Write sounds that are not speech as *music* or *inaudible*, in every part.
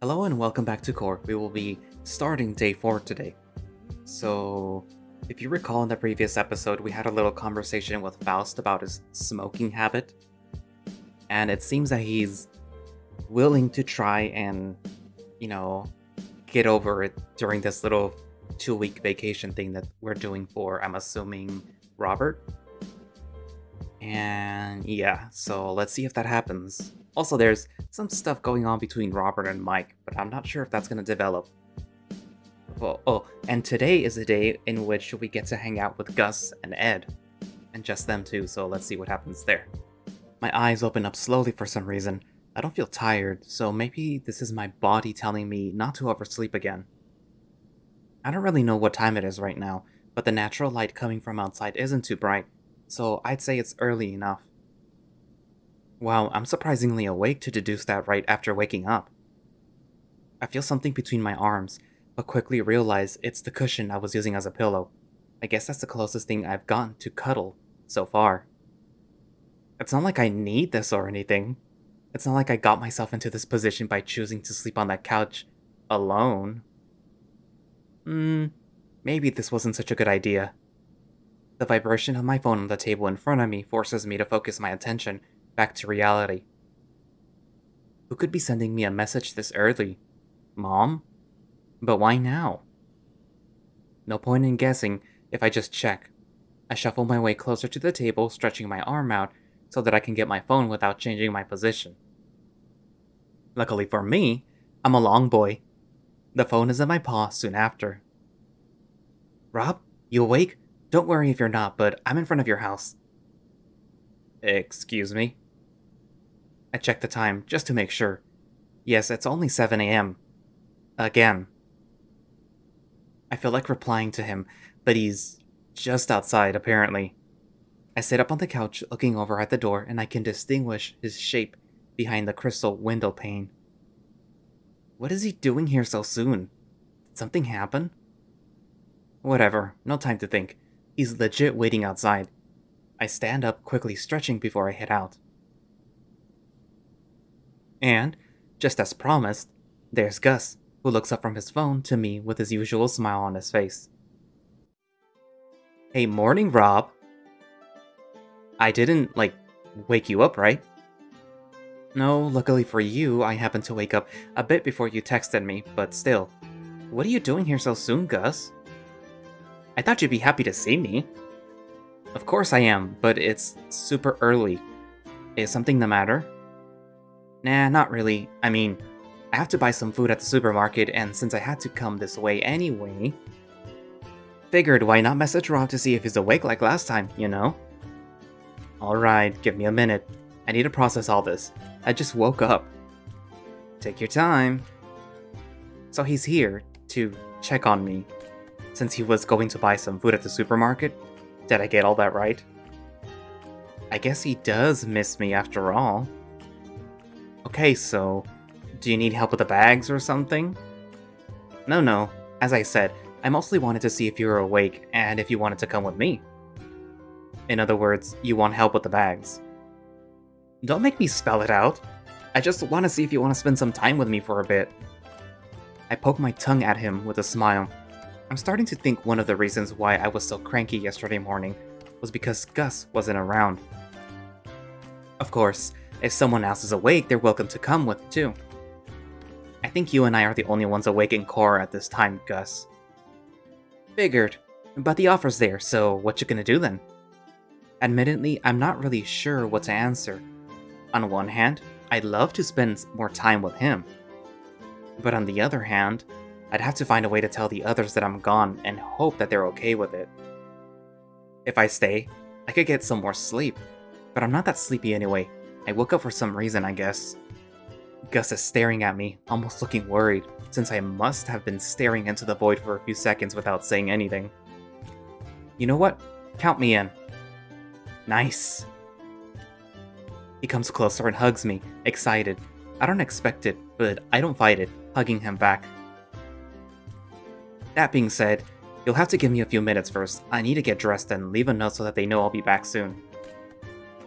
Hello and welcome back to Cor. We will be starting day 4 today. So, if you recall in the previous episode, we had a little conversation with Faust about his smoking habit. And it seems that he's willing to try and, you know, get over it during this little two week vacation thing that we're doing for, I'm assuming, Robert. And yeah, so let's see if that happens. Also, there's some stuff going on between Robert and Mike, but I'm not sure if that's going to develop. Oh, oh, and today is a day in which we get to hang out with Gus and Ed. And just them two, so let's see what happens there. My eyes open up slowly for some reason. I don't feel tired, so maybe this is my body telling me not to oversleep again. I don't really know what time it is right now, but the natural light coming from outside isn't too bright, so I'd say it's early enough. Wow, I'm surprisingly awake to deduce that right after waking up. I feel something between my arms, but quickly realize it's the cushion I was using as a pillow. I guess that's the closest thing I've gotten to cuddle so far. It's not like I need this or anything. It's not like I got myself into this position by choosing to sleep on that couch alone. Hmm, maybe this wasn't such a good idea. The vibration of my phone on the table in front of me forces me to focus my attention back to reality. Who could be sending me a message this early? Mom? But why now? No point in guessing if I just check. I shuffle my way closer to the table, stretching my arm out so that I can get my phone without changing my position. Luckily for me, I'm a long boy. The phone is in my paw soon after. Rob, you awake? Don't worry if you're not, but I'm in front of your house. Excuse me? I checked the time just to make sure. Yes, it's only 7 a.m. Again. I feel like replying to him, but he's just outside, apparently. I sit up on the couch looking over at the door and I can distinguish his shape behind the crystal window pane. What is he doing here so soon? Did something happen? Whatever, no time to think. He's legit waiting outside. I stand up, quickly stretching before I head out. And, just as promised, there's Gus, who looks up from his phone to me with his usual smile on his face. Hey, morning, Rob. I didn't, like, wake you up, right? No, luckily for you, I happened to wake up a bit before you texted me, but still. What are you doing here so soon, Gus? I thought you'd be happy to see me. Of course I am, but it's super early. Is something the matter? Nah, not really. I mean, I have to buy some food at the supermarket, and since I had to come this way anyway... Figured why not message Rob to see if he's awake like last time, you know? Alright, give me a minute. I need to process all this. I just woke up. Take your time. So he's here to check on me. Since he was going to buy some food at the supermarket. Did I get all that right? I guess he does miss me after all. Okay, so do you need help with the bags or something? No, no. As I said, I mostly wanted to see if you were awake and if you wanted to come with me. In other words, you want help with the bags. Don't make me spell it out. I just want to see if you want to spend some time with me for a bit. I poke my tongue at him with a smile. I'm starting to think one of the reasons why I was so cranky yesterday morning was because Gus wasn't around. Of course, if someone else is awake, they're welcome to come with too. I think you and I are the only ones awake in core at this time, Gus. Figured. But the offer's there, so what you gonna do then? Admittedly, I'm not really sure what to answer. On one hand, I'd love to spend more time with him. But on the other hand, I'd have to find a way to tell the others that I'm gone and hope that they're okay with it. If I stay, I could get some more sleep, but I'm not that sleepy anyway. I woke up for some reason, I guess. Gus is staring at me, almost looking worried, since I must have been staring into the void for a few seconds without saying anything. You know what? Count me in. Nice. He comes closer and hugs me, excited. I don't expect it, but I don't fight it, hugging him back. That being said, you'll have to give me a few minutes first. I need to get dressed and leave a note so that they know I'll be back soon.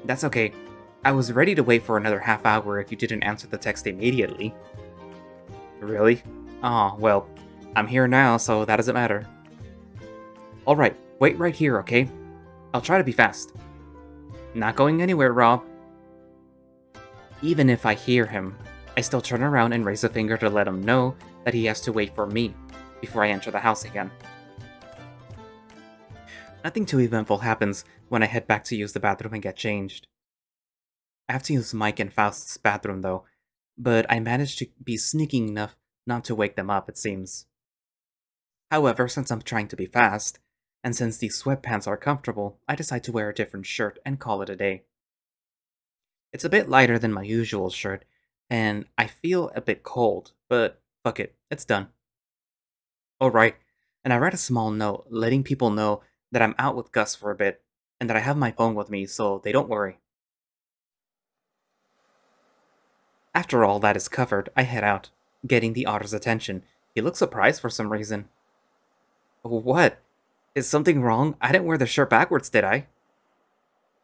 That's okay. I was ready to wait for another half hour if you didn't answer the text immediately. Really? Oh, well, I'm here now, so that doesn't matter. Alright, wait right here, okay? I'll try to be fast. Not going anywhere, Rob. Even if I hear him, I still turn around and raise a finger to let him know that he has to wait for me before I enter the house again. Nothing too eventful happens when I head back to use the bathroom and get changed. I have to use Mike and Faust's bathroom though, but I managed to be sneaking enough not to wake them up, it seems. However, since I'm trying to be fast, and since these sweatpants are comfortable, I decide to wear a different shirt and call it a day. It's a bit lighter than my usual shirt, and I feel a bit cold, but fuck it, it's done. Alright, and I write a small note letting people know that I'm out with Gus for a bit, and that I have my phone with me so they don't worry. After all that is covered, I head out, getting the otter's attention. He looks surprised for some reason. What? Is something wrong? I didn't wear the shirt backwards, did I?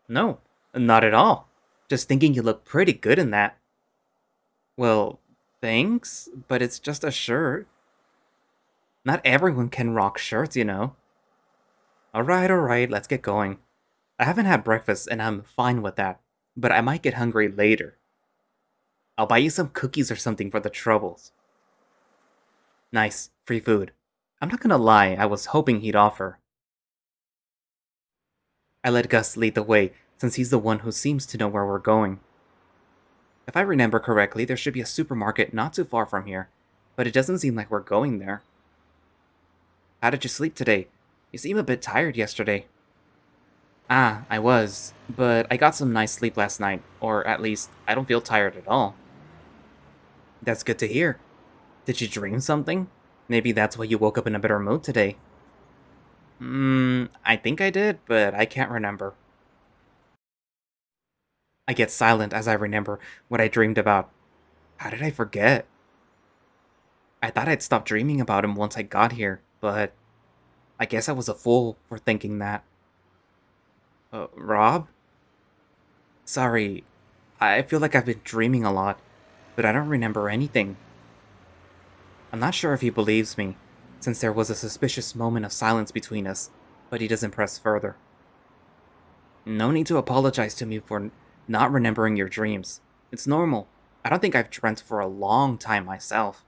No, not at all. Just thinking you look pretty good in that. Well, thanks, but it's just a shirt. Not everyone can rock shirts, you know. Alright, alright, let's get going. I haven't had breakfast and I'm fine with that, but I might get hungry later. I'll buy you some cookies or something for the troubles. Nice, free food. I'm not gonna lie, I was hoping he'd offer. I let Gus lead the way, since he's the one who seems to know where we're going. If I remember correctly, there should be a supermarket not too far from here, but it doesn't seem like we're going there. How did you sleep today? You seem a bit tired yesterday. Ah, I was, but I got some nice sleep last night, or at least, I don't feel tired at all. That's good to hear. Did you dream something? Maybe that's why you woke up in a better mood today. Hmm, I think I did, but I can't remember. I get silent as I remember what I dreamed about. How did I forget? I thought I'd stop dreaming about him once I got here, but I guess I was a fool for thinking that. Uh, Rob? Sorry, I feel like I've been dreaming a lot, but I don't remember anything. I'm not sure if he believes me, since there was a suspicious moment of silence between us, but he doesn't press further. No need to apologize to me for not remembering your dreams. It's normal. I don't think I've dreamt for a long time myself.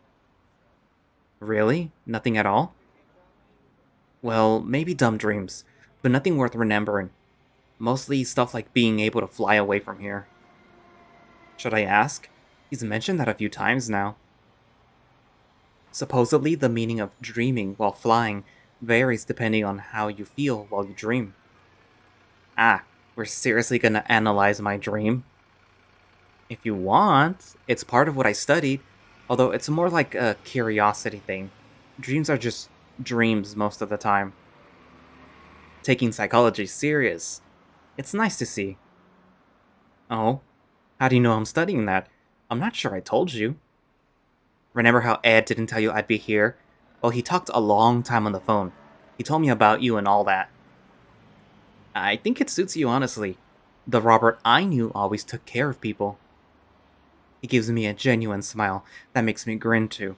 Really? Nothing at all? Well, maybe dumb dreams, but nothing worth remembering. Mostly stuff like being able to fly away from here. Should I ask? He's mentioned that a few times now. Supposedly, the meaning of dreaming while flying varies depending on how you feel while you dream. Ah, we're seriously gonna analyze my dream? If you want, it's part of what I studied, although it's more like a curiosity thing. Dreams are just dreams most of the time. Taking psychology serious, it's nice to see. Oh, how do you know I'm studying that? I'm not sure I told you. Remember how Ed didn't tell you I'd be here? Well, he talked a long time on the phone. He told me about you and all that. I think it suits you, honestly. The Robert I knew always took care of people. He gives me a genuine smile that makes me grin too.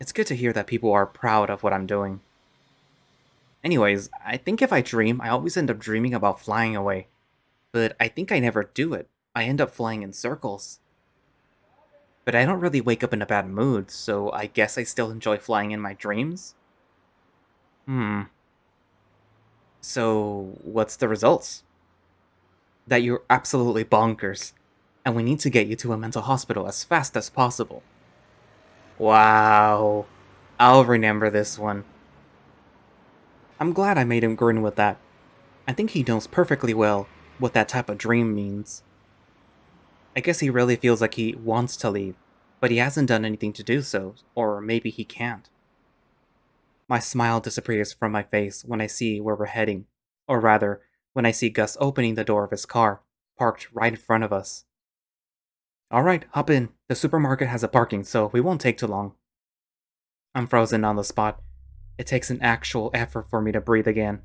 It's good to hear that people are proud of what I'm doing. Anyways, I think if I dream, I always end up dreaming about flying away. But I think I never do it. I end up flying in circles. But I don't really wake up in a bad mood, so I guess I still enjoy flying in my dreams? Hmm. So, what's the results? That you're absolutely bonkers, and we need to get you to a mental hospital as fast as possible. Wow. I'll remember this one. I'm glad I made him grin with that. I think he knows perfectly well what that type of dream means. I guess he really feels like he wants to leave, but he hasn't done anything to do so, or maybe he can't. My smile disappears from my face when I see where we're heading, or rather, when I see Gus opening the door of his car, parked right in front of us. Alright, hop in. The supermarket has a parking, so we won't take too long. I'm frozen on the spot. It takes an actual effort for me to breathe again.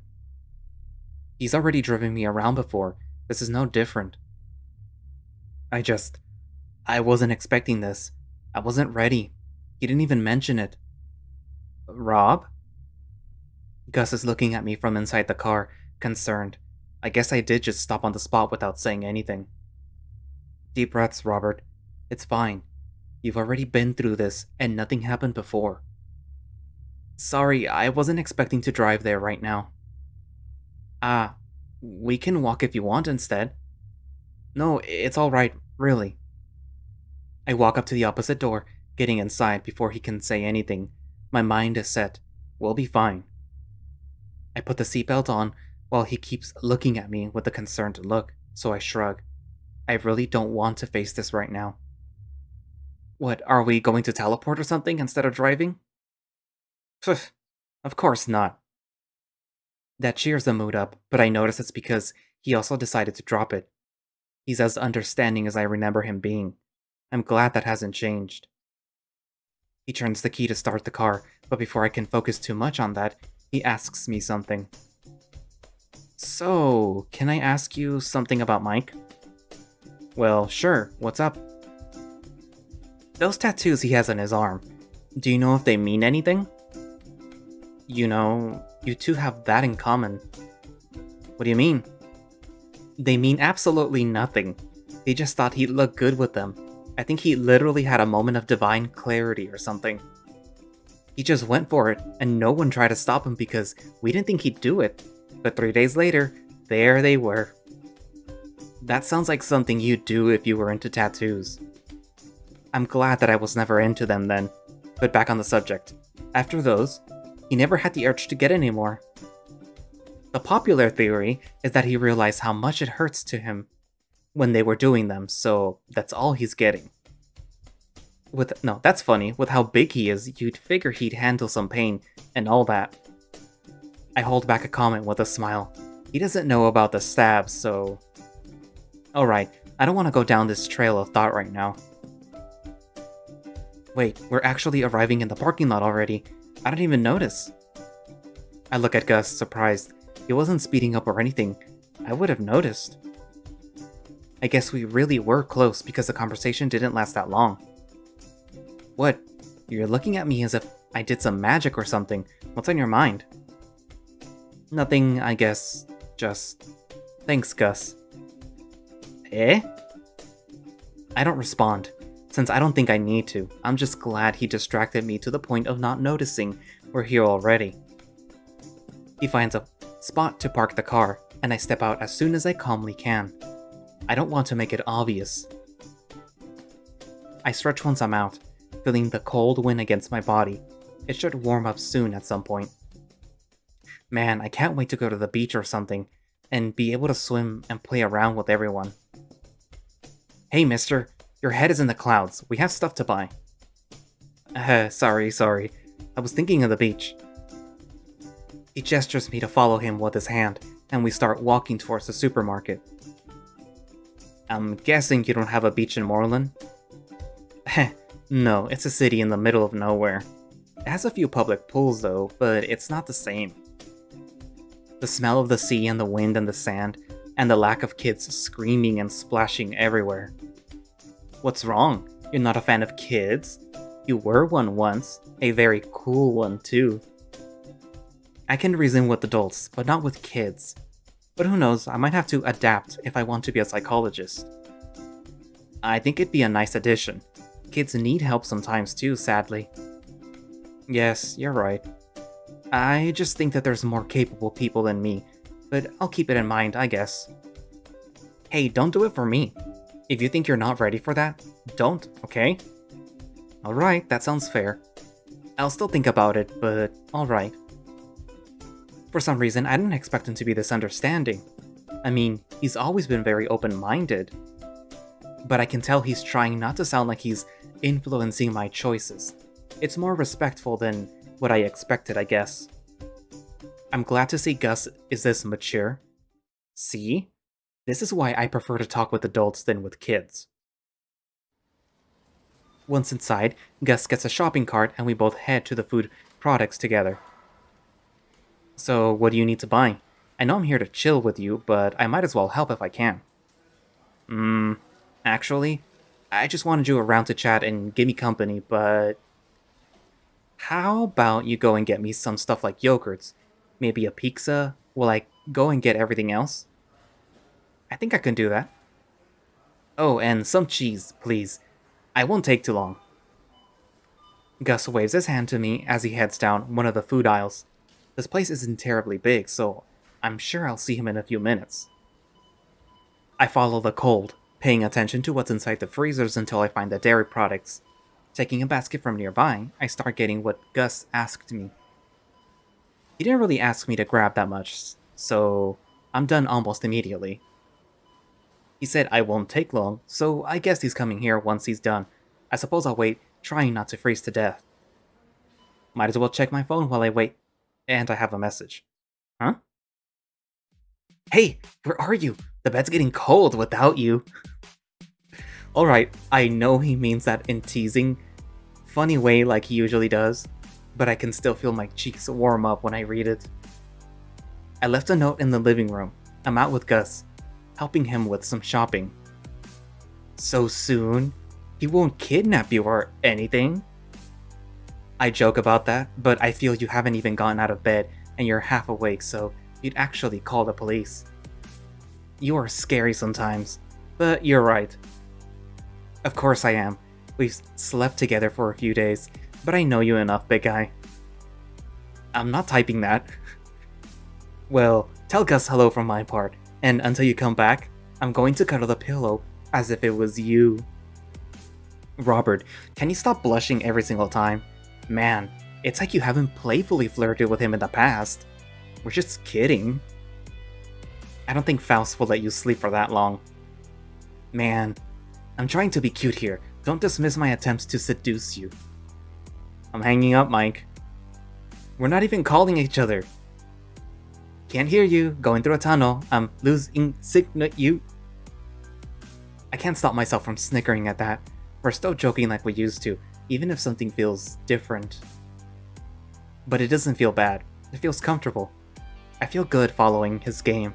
He's already driven me around before. This is no different. I just... I wasn't expecting this. I wasn't ready. He didn't even mention it. Rob? Gus is looking at me from inside the car, concerned. I guess I did just stop on the spot without saying anything. Deep breaths, Robert. It's fine. You've already been through this, and nothing happened before. Sorry, I wasn't expecting to drive there right now. Ah, we can walk if you want instead. No, it's alright, really. I walk up to the opposite door, getting inside before he can say anything. My mind is set. We'll be fine. I put the seatbelt on while he keeps looking at me with a concerned look, so I shrug. I really don't want to face this right now. What, are we going to teleport or something instead of driving? Pfft, of course not. That cheers the mood up, but I notice it's because he also decided to drop it. He's as understanding as I remember him being. I'm glad that hasn't changed. He turns the key to start the car, but before I can focus too much on that, he asks me something. So, can I ask you something about Mike? Well, sure, what's up? Those tattoos he has on his arm, do you know if they mean anything? You know, you two have that in common. What do you mean? They mean absolutely nothing. He just thought he'd look good with them. I think he literally had a moment of divine clarity or something. He just went for it, and no one tried to stop him because we didn't think he'd do it. But three days later, there they were. That sounds like something you'd do if you were into tattoos. I'm glad that I was never into them then. But back on the subject. After those, he never had the urge to get any more. The popular theory is that he realized how much it hurts to him when they were doing them, so that's all he's getting. With no, that's funny. With how big he is, you'd figure he'd handle some pain and all that. I hold back a comment with a smile. He doesn't know about the stabs, so... Alright, I don't want to go down this trail of thought right now. Wait, we're actually arriving in the parking lot already. I didn't even notice. I look at Gus, surprised. He wasn't speeding up or anything. I would have noticed. I guess we really were close because the conversation didn't last that long. What? You're looking at me as if I did some magic or something. What's on your mind? Nothing, I guess. Just... Thanks, Gus. Eh? I don't respond, since I don't think I need to. I'm just glad he distracted me to the point of not noticing we're here already. He finds a spot to park the car, and I step out as soon as I calmly can. I don't want to make it obvious. I stretch once I'm out, feeling the cold wind against my body. It should warm up soon at some point. Man, I can't wait to go to the beach or something, and be able to swim and play around with everyone. Hey mister, your head is in the clouds. We have stuff to buy. Uh, *laughs* sorry, sorry. I was thinking of the beach. He gestures me to follow him with his hand, and we start walking towards the supermarket. I'm guessing you don't have a beach in Moreland? *laughs* no, it's a city in the middle of nowhere. It has a few public pools though, but it's not the same. The smell of the sea and the wind and the sand, and the lack of kids screaming and splashing everywhere. What's wrong? You're not a fan of kids? You were one once, a very cool one too. I can reason with adults, but not with kids. But who knows, I might have to adapt if I want to be a psychologist. I think it'd be a nice addition. Kids need help sometimes too, sadly. Yes, you're right. I just think that there's more capable people than me, but I'll keep it in mind, I guess. Hey, don't do it for me. If you think you're not ready for that, don't, okay? Alright, that sounds fair. I'll still think about it, but alright. For some reason, I didn't expect him to be this understanding. I mean, he's always been very open-minded. But I can tell he's trying not to sound like he's influencing my choices. It's more respectful than what I expected, I guess. I'm glad to see Gus is this mature. See? This is why I prefer to talk with adults than with kids. Once inside, Gus gets a shopping cart and we both head to the food products together. So, what do you need to buy? I know I'm here to chill with you, but I might as well help if I can. Hmm, actually, I just wanted you around to chat and give me company, but How about you go and get me some stuff like yogurts? Maybe a pizza? Will I go and get everything else? I think I can do that. Oh, and some cheese, please. I won't take too long. Gus waves his hand to me as he heads down one of the food aisles. This place isn't terribly big, so I'm sure I'll see him in a few minutes. I follow the cold, paying attention to what's inside the freezers until I find the dairy products. Taking a basket from nearby, I start getting what Gus asked me. He didn't really ask me to grab that much, so I'm done almost immediately. He said I won't take long, so I guess he's coming here once he's done. I suppose I'll wait, trying not to freeze to death. Might as well check my phone while I wait. And I have a message. Huh? Hey, where are you? The bed's getting cold without you. Alright, I know he means that in teasing, funny way like he usually does, but I can still feel my cheeks warm up when I read it. I left a note in the living room. I'm out with Gus, helping him with some shopping. So soon? He won't kidnap you or anything? I joke about that, but I feel you haven't even gotten out of bed and you're half awake, so you'd actually call the police. You are scary sometimes, but you're right. Of course I am. We've slept together for a few days, but I know you enough, big guy. I'm not typing that. *laughs* well, tell Gus hello from my part, and until you come back, I'm going to cuddle the pillow as if it was you. Robert, can you stop blushing every single time? Man, it's like you haven't playfully flirted with him in the past. We're just kidding. I don't think Faust will let you sleep for that long. Man, I'm trying to be cute here. Don't dismiss my attempts to seduce you. I'm hanging up, Mike. We're not even calling each other. Can't hear you. Going through a tunnel. I'm losing signal. You. I can't stop myself from snickering at that. We're still joking like we used to, even if something feels different. But it doesn't feel bad. It feels comfortable. I feel good following his game.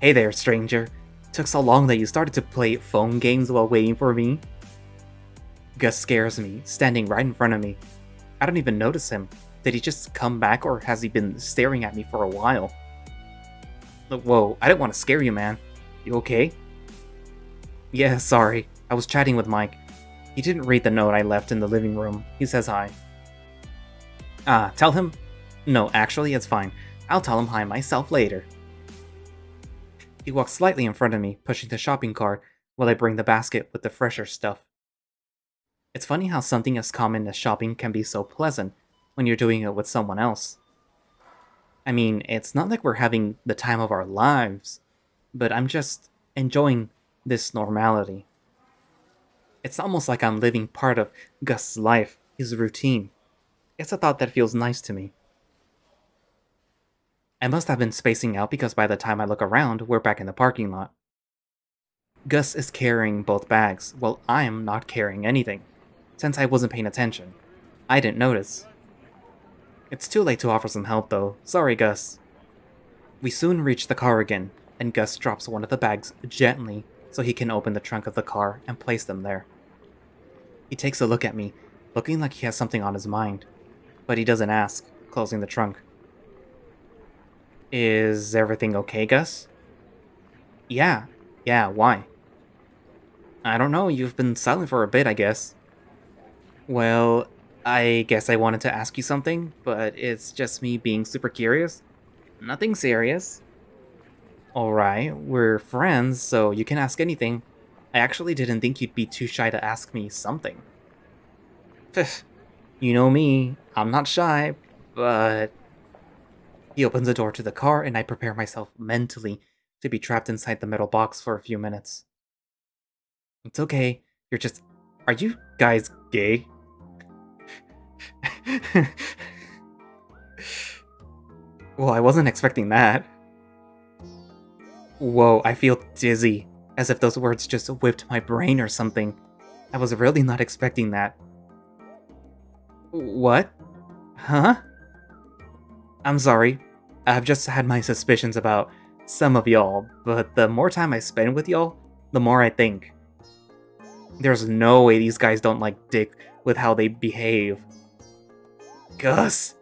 Hey there, stranger. Took so long that you started to play phone games while waiting for me? Gus scares me, standing right in front of me. I don't even notice him. Did he just come back or has he been staring at me for a while? Whoa, I didn't want to scare you, man. You okay? Yeah, sorry. I was chatting with Mike. He didn't read the note I left in the living room. He says hi. Ah, tell him? No, actually, it's fine. I'll tell him hi myself later. He walks slightly in front of me, pushing the shopping cart, while I bring the basket with the fresher stuff. It's funny how something as common as shopping can be so pleasant when you're doing it with someone else. I mean, it's not like we're having the time of our lives, but I'm just enjoying this normality. It's almost like I'm living part of Gus's life, his routine. It's a thought that feels nice to me. I must have been spacing out because by the time I look around, we're back in the parking lot. Gus is carrying both bags, while I'm not carrying anything, since I wasn't paying attention. I didn't notice. It's too late to offer some help though, sorry Gus. We soon reach the car again, and Gus drops one of the bags gently so he can open the trunk of the car and place them there. He takes a look at me, looking like he has something on his mind, but he doesn't ask, closing the trunk. Is everything okay, Gus? Yeah, yeah, why? I don't know, you've been silent for a bit, I guess. Well, I guess I wanted to ask you something, but it's just me being super curious. Nothing serious. Alright, we're friends, so you can ask anything. I actually didn't think you'd be too shy to ask me something. you know me, I'm not shy, but... He opens the door to the car and I prepare myself mentally to be trapped inside the metal box for a few minutes. It's okay, you're just... Are you guys gay? *laughs* well, I wasn't expecting that. Whoa, I feel dizzy, as if those words just whipped my brain or something. I was really not expecting that. What? Huh? I'm sorry. I've just had my suspicions about some of y'all, but the more time I spend with y'all, the more I think. There's no way these guys don't like dick with how they behave. Gus!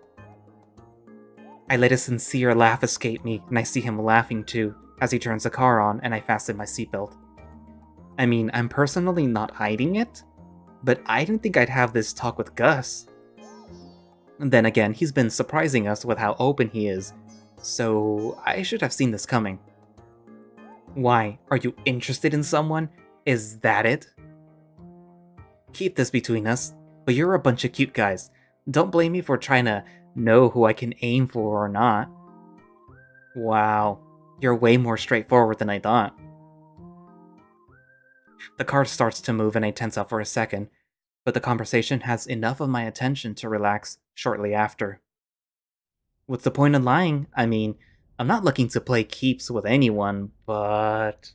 I let a sincere laugh escape me, and I see him laughing too, as he turns the car on and I fasten my seatbelt. I mean, I'm personally not hiding it, but I didn't think I'd have this talk with Gus. And then again, he's been surprising us with how open he is, so I should have seen this coming. Why? Are you interested in someone? Is that it? Keep this between us, but you're a bunch of cute guys. Don't blame me for trying to know who I can aim for or not. Wow, you're way more straightforward than I thought. The car starts to move and I tense up for a second, but the conversation has enough of my attention to relax shortly after. What's the point in lying? I mean, I'm not looking to play keeps with anyone, but...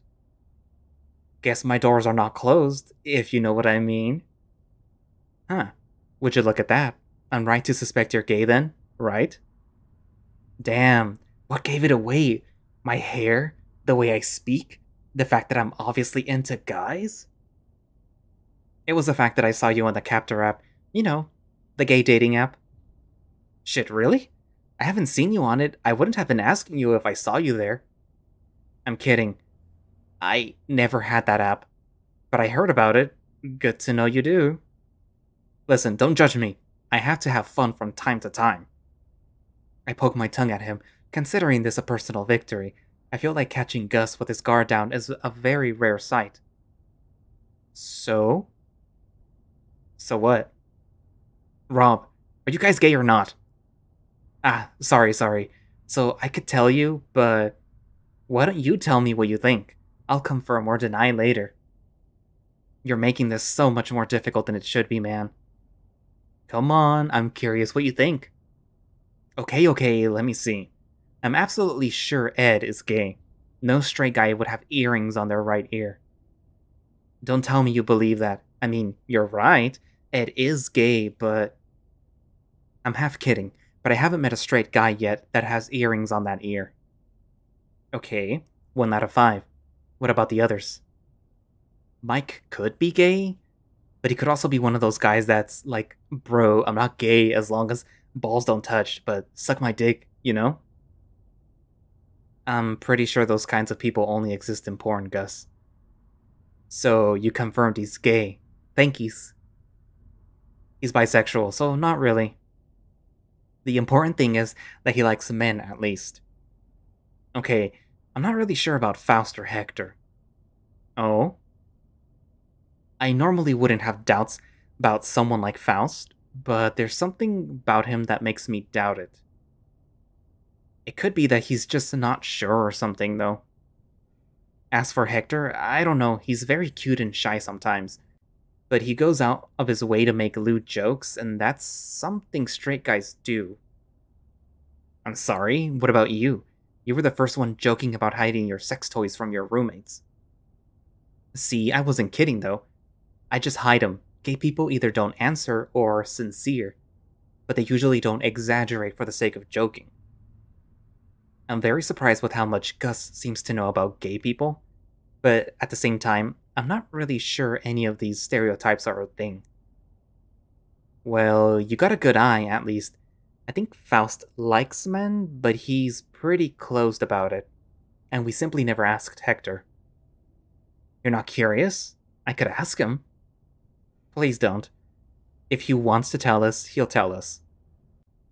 Guess my doors are not closed, if you know what I mean. Huh. Would you look at that? I'm right to suspect you're gay then, right? Damn, what gave it away? My hair? The way I speak? The fact that I'm obviously into guys? It was the fact that I saw you on the Captor app. You know, the gay dating app. Shit, really? I haven't seen you on it. I wouldn't have been asking you if I saw you there. I'm kidding. I never had that app. But I heard about it. Good to know you do. Listen, don't judge me. I have to have fun from time to time. I poke my tongue at him, considering this a personal victory. I feel like catching Gus with his guard down is a very rare sight. So? So what? Rob, are you guys gay or not? Ah, sorry, sorry. So I could tell you, but why don't you tell me what you think? I'll confirm or deny later. You're making this so much more difficult than it should be, man. Come on, I'm curious what you think. Okay, okay, let me see. I'm absolutely sure Ed is gay. No straight guy would have earrings on their right ear. Don't tell me you believe that. I mean, you're right. Ed is gay, but. I'm half kidding, but I haven't met a straight guy yet that has earrings on that ear. Okay, one out of five. What about the others? Mike could be gay, but he could also be one of those guys that's like, bro, I'm not gay as long as balls don't touch, but suck my dick, you know? I'm pretty sure those kinds of people only exist in porn, Gus. So you confirmed he's gay. Thankies. He's bisexual, so not really. The important thing is that he likes men, at least. Okay, I'm not really sure about Faust or Hector. Oh? I normally wouldn't have doubts about someone like Faust, but there's something about him that makes me doubt it. It could be that he's just not sure or something, though. As for Hector, I don't know, he's very cute and shy sometimes. But he goes out of his way to make lewd jokes, and that's something straight guys do. I'm sorry, what about you? You were the first one joking about hiding your sex toys from your roommates. See, I wasn't kidding though. I just hide them. Gay people either don't answer or are sincere, but they usually don't exaggerate for the sake of joking. I'm very surprised with how much Gus seems to know about gay people, but at the same time, I'm not really sure any of these stereotypes are a thing. Well, you got a good eye, at least. I think Faust likes men, but he's pretty closed about it, and we simply never asked Hector. You're not curious? I could ask him. Please don't. If he wants to tell us, he'll tell us.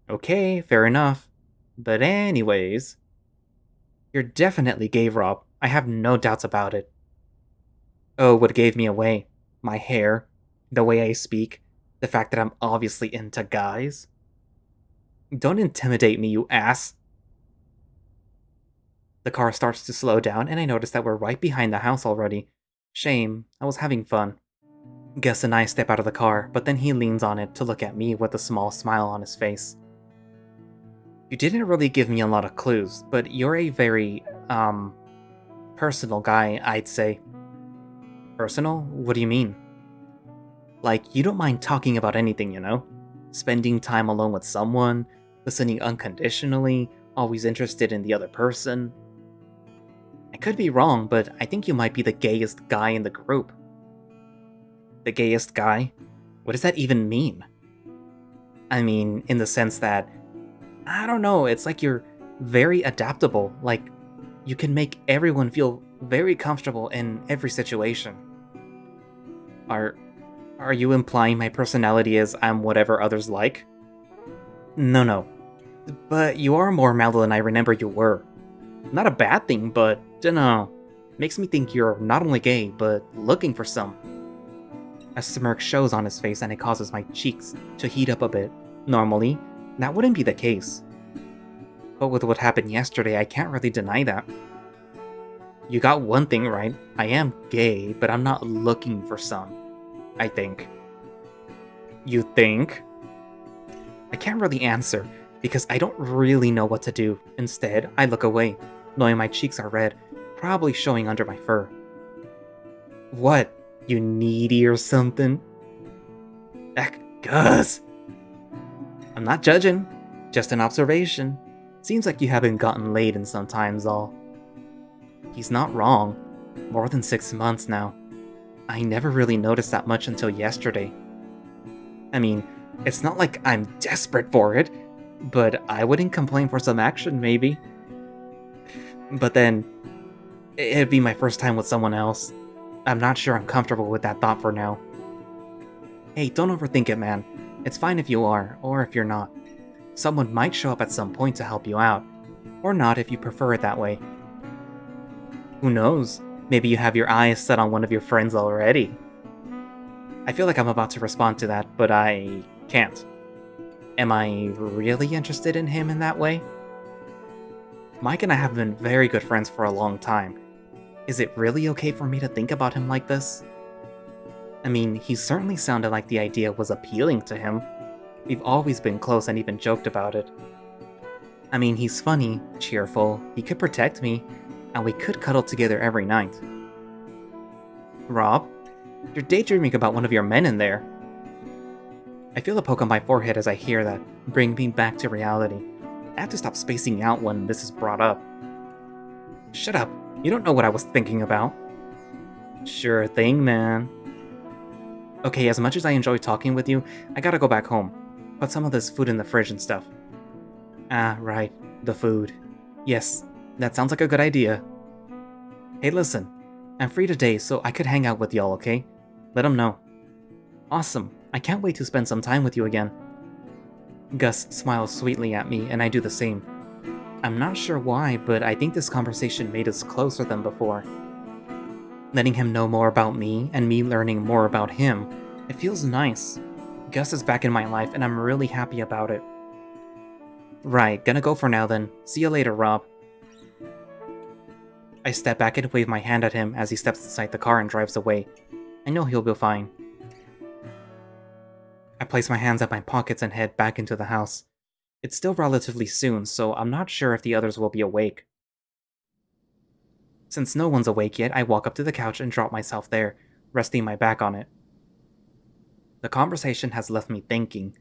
Okay, fair enough. But anyways... You're definitely gay, Rob. I have no doubts about it. Oh, what gave me away? My hair, the way I speak, the fact that I'm obviously into guys. Don't intimidate me, you ass. The car starts to slow down, and I notice that we're right behind the house already. Shame, I was having fun. Gus and I step out of the car, but then he leans on it to look at me with a small smile on his face. You didn't really give me a lot of clues, but you're a very, um, personal guy, I'd say. Personal? What do you mean? Like, you don't mind talking about anything, you know? Spending time alone with someone, listening unconditionally, always interested in the other person. I could be wrong, but I think you might be the gayest guy in the group. The gayest guy? What does that even mean? I mean, in the sense that, I don't know, it's like you're very adaptable. Like, you can make everyone feel very comfortable in every situation. Are are you implying my personality is I'm whatever others like? No, no. But you are more mellow than I remember you were. Not a bad thing, but dunno. Makes me think you're not only gay, but looking for some. A smirk shows on his face and it causes my cheeks to heat up a bit. Normally, that wouldn't be the case. But with what happened yesterday, I can't really deny that. You got one thing right. I am gay, but I'm not looking for some. I think. You think? I can't really answer, because I don't really know what to do. Instead, I look away, knowing my cheeks are red, probably showing under my fur. What? You needy or something? Eck, Gus! I'm not judging, just an observation. Seems like you haven't gotten laid in some times all. He's not wrong. More than six months now. I never really noticed that much until yesterday. I mean, it's not like I'm desperate for it, but I wouldn't complain for some action, maybe. But then, it'd be my first time with someone else. I'm not sure I'm comfortable with that thought for now. Hey, don't overthink it, man. It's fine if you are, or if you're not. Someone might show up at some point to help you out, or not if you prefer it that way. Who knows? Maybe you have your eyes set on one of your friends already. I feel like I'm about to respond to that, but I can't. Am I really interested in him in that way? Mike and I have been very good friends for a long time. Is it really okay for me to think about him like this? I mean, he certainly sounded like the idea was appealing to him. We've always been close and even joked about it. I mean, he's funny, cheerful, he could protect me, and we could cuddle together every night. Rob, you're daydreaming about one of your men in there. I feel a poke on my forehead as I hear that, bring me back to reality. I have to stop spacing out when this is brought up. Shut up, you don't know what I was thinking about. Sure thing, man. Okay, as much as I enjoy talking with you, I gotta go back home. Put some of this food in the fridge and stuff. Ah, right, the food. Yes, that sounds like a good idea. Hey listen, I'm free today so I could hang out with y'all, okay? Let them know. Awesome, I can't wait to spend some time with you again. Gus smiles sweetly at me and I do the same. I'm not sure why, but I think this conversation made us closer than before. Letting him know more about me and me learning more about him, it feels nice. Gus is back in my life and I'm really happy about it. Right, gonna go for now then. See you later, Rob. I step back and wave my hand at him as he steps inside the car and drives away. I know he'll be fine. I place my hands at my pockets and head back into the house. It's still relatively soon, so I'm not sure if the others will be awake. Since no one's awake yet, I walk up to the couch and drop myself there, resting my back on it. The conversation has left me thinking.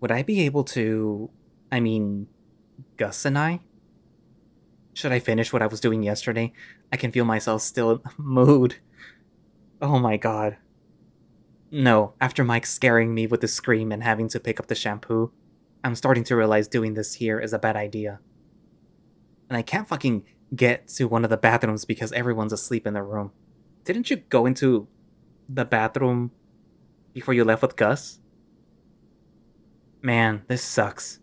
Would I be able to... I mean... Gus and I? Should I finish what I was doing yesterday? I can feel myself still in *laughs* mood. Oh my god. No, after Mike scaring me with the scream and having to pick up the shampoo, I'm starting to realize doing this here is a bad idea. And I can't fucking get to one of the bathrooms because everyone's asleep in the room. Didn't you go into the bathroom before you left with Gus? Man, this sucks.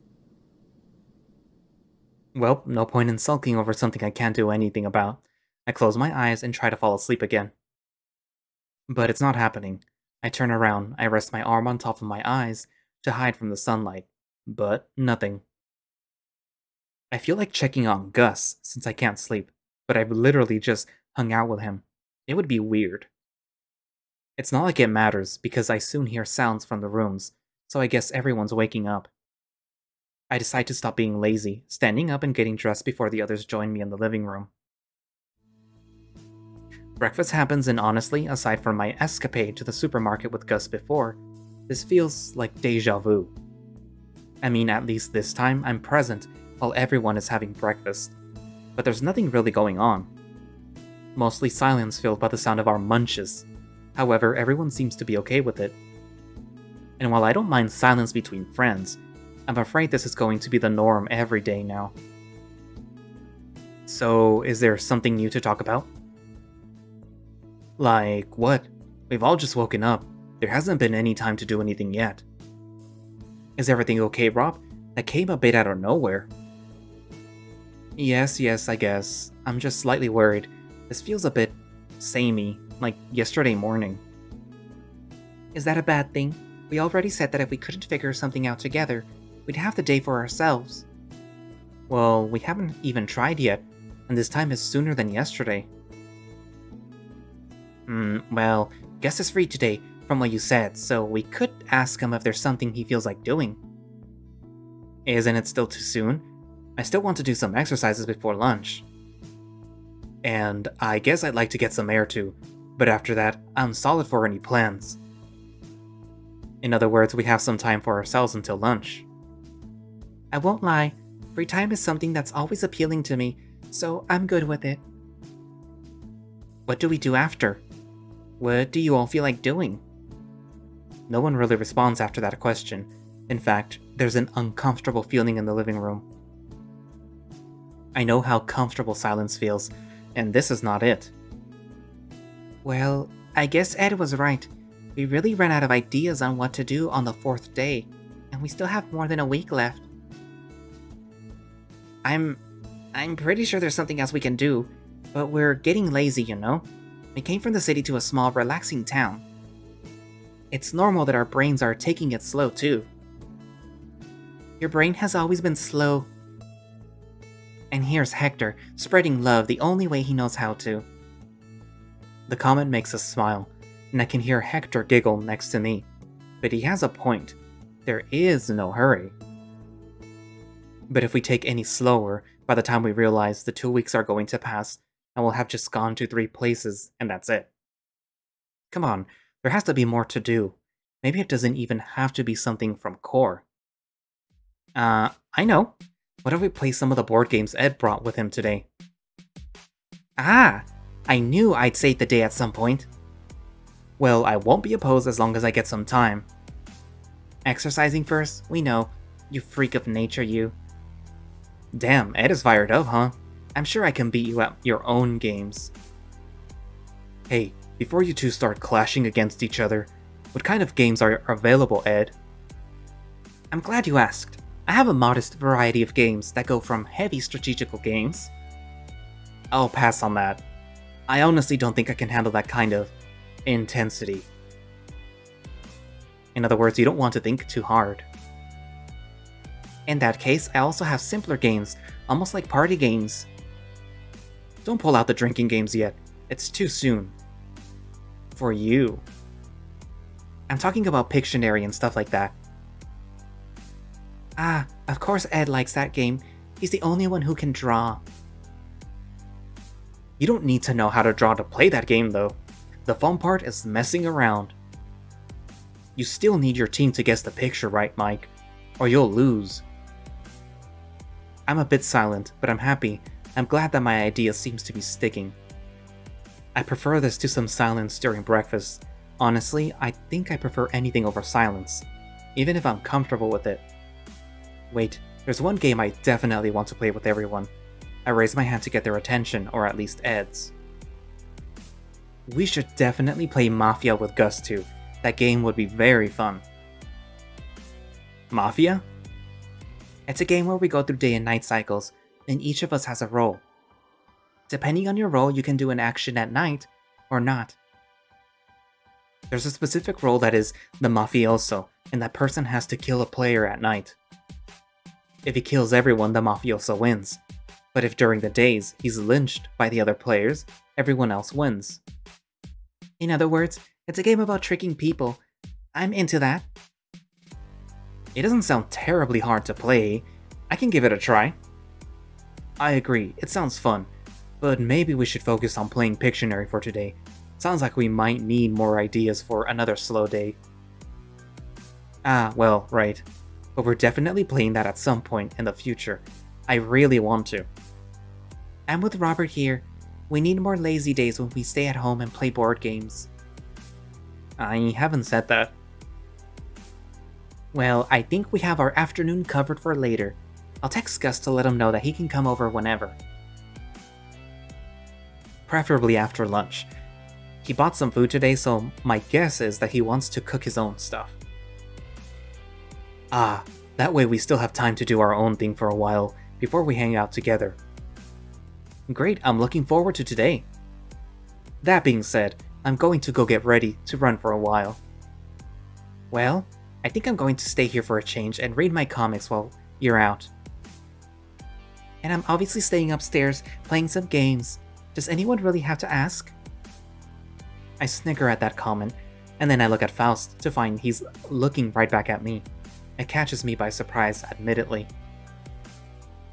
Well, no point in sulking over something I can't do anything about. I close my eyes and try to fall asleep again. But it's not happening. I turn around, I rest my arm on top of my eyes to hide from the sunlight, but nothing. I feel like checking on Gus since I can't sleep, but I've literally just hung out with him. It would be weird. It's not like it matters because I soon hear sounds from the rooms, so I guess everyone's waking up. I decide to stop being lazy, standing up and getting dressed before the others join me in the living room. Breakfast happens and honestly, aside from my escapade to the supermarket with Gus before, this feels like deja vu. I mean, at least this time, I'm present while everyone is having breakfast, but there's nothing really going on. Mostly silence filled by the sound of our munches. However, everyone seems to be okay with it. And while I don't mind silence between friends, I'm afraid this is going to be the norm every day now. So, is there something new to talk about? Like, what? We've all just woken up. There hasn't been any time to do anything yet. Is everything okay, Rob? That came a bit out of nowhere. Yes, yes, I guess. I'm just slightly worried. This feels a bit samey, like yesterday morning. Is that a bad thing? We already said that if we couldn't figure something out together, we'd have the day for ourselves. Well, we haven't even tried yet, and this time is sooner than yesterday. Hmm, well, Gus is free today, from what you said, so we could ask him if there's something he feels like doing. Isn't it still too soon? I still want to do some exercises before lunch. And I guess I'd like to get some air too, but after that, I'm solid for any plans. In other words, we have some time for ourselves until lunch. I won't lie, free time is something that's always appealing to me, so I'm good with it. What do we do after? What do you all feel like doing? No one really responds after that question. In fact, there's an uncomfortable feeling in the living room. I know how comfortable silence feels, and this is not it. Well, I guess Ed was right. We really ran out of ideas on what to do on the fourth day, and we still have more than a week left. I'm... I'm pretty sure there's something else we can do, but we're getting lazy, you know? We came from the city to a small, relaxing town. It's normal that our brains are taking it slow, too. Your brain has always been slow. And here's Hector, spreading love the only way he knows how to. The comment makes us smile, and I can hear Hector giggle next to me. But he has a point. There is no hurry. But if we take any slower, by the time we realize the two weeks are going to pass, and we'll have just gone to three places, and that's it. Come on, there has to be more to do. Maybe it doesn't even have to be something from Cor. Uh, I know. What if we play some of the board games Ed brought with him today? Ah! I knew I'd save the day at some point. Well, I won't be opposed as long as I get some time. Exercising first? We know. You freak of nature, you. Damn, Ed is fired up, huh? I'm sure I can beat you at your own games. Hey, before you two start clashing against each other, what kind of games are available, Ed? I'm glad you asked. I have a modest variety of games that go from heavy strategical games. I'll pass on that. I honestly don't think I can handle that kind of intensity. In other words, you don't want to think too hard. In that case, I also have simpler games, almost like party games. Don't pull out the drinking games yet, it's too soon for you. I'm talking about Pictionary and stuff like that. Ah, of course Ed likes that game. He's the only one who can draw. You don't need to know how to draw to play that game though. The fun part is messing around. You still need your team to guess the picture right, Mike, or you'll lose. I'm a bit silent, but I'm happy. I'm glad that my idea seems to be sticking. I prefer this to some silence during breakfast. Honestly, I think I prefer anything over silence, even if I'm comfortable with it. Wait, there's one game I definitely want to play with everyone. I raise my hand to get their attention, or at least Ed's. We should definitely play Mafia with Gus too. That game would be very fun. Mafia? It's a game where we go through day and night cycles, and each of us has a role. Depending on your role, you can do an action at night or not. There's a specific role that is the mafioso, and that person has to kill a player at night. If he kills everyone, the mafioso wins. But if during the days he's lynched by the other players, everyone else wins. In other words, it's a game about tricking people. I'm into that. It doesn't sound terribly hard to play. I can give it a try. I agree, it sounds fun, but maybe we should focus on playing Pictionary for today. Sounds like we might need more ideas for another slow day. Ah, well, right. But we're definitely playing that at some point in the future. I really want to. I'm with Robert here. We need more lazy days when we stay at home and play board games. I haven't said that. Well, I think we have our afternoon covered for later. I'll text Gus to let him know that he can come over whenever. Preferably after lunch. He bought some food today, so my guess is that he wants to cook his own stuff. Ah, that way we still have time to do our own thing for a while before we hang out together. Great, I'm looking forward to today. That being said, I'm going to go get ready to run for a while. Well, I think I'm going to stay here for a change and read my comics while you're out. And I'm obviously staying upstairs, playing some games. Does anyone really have to ask? I snicker at that comment, and then I look at Faust to find he's looking right back at me. It catches me by surprise, admittedly.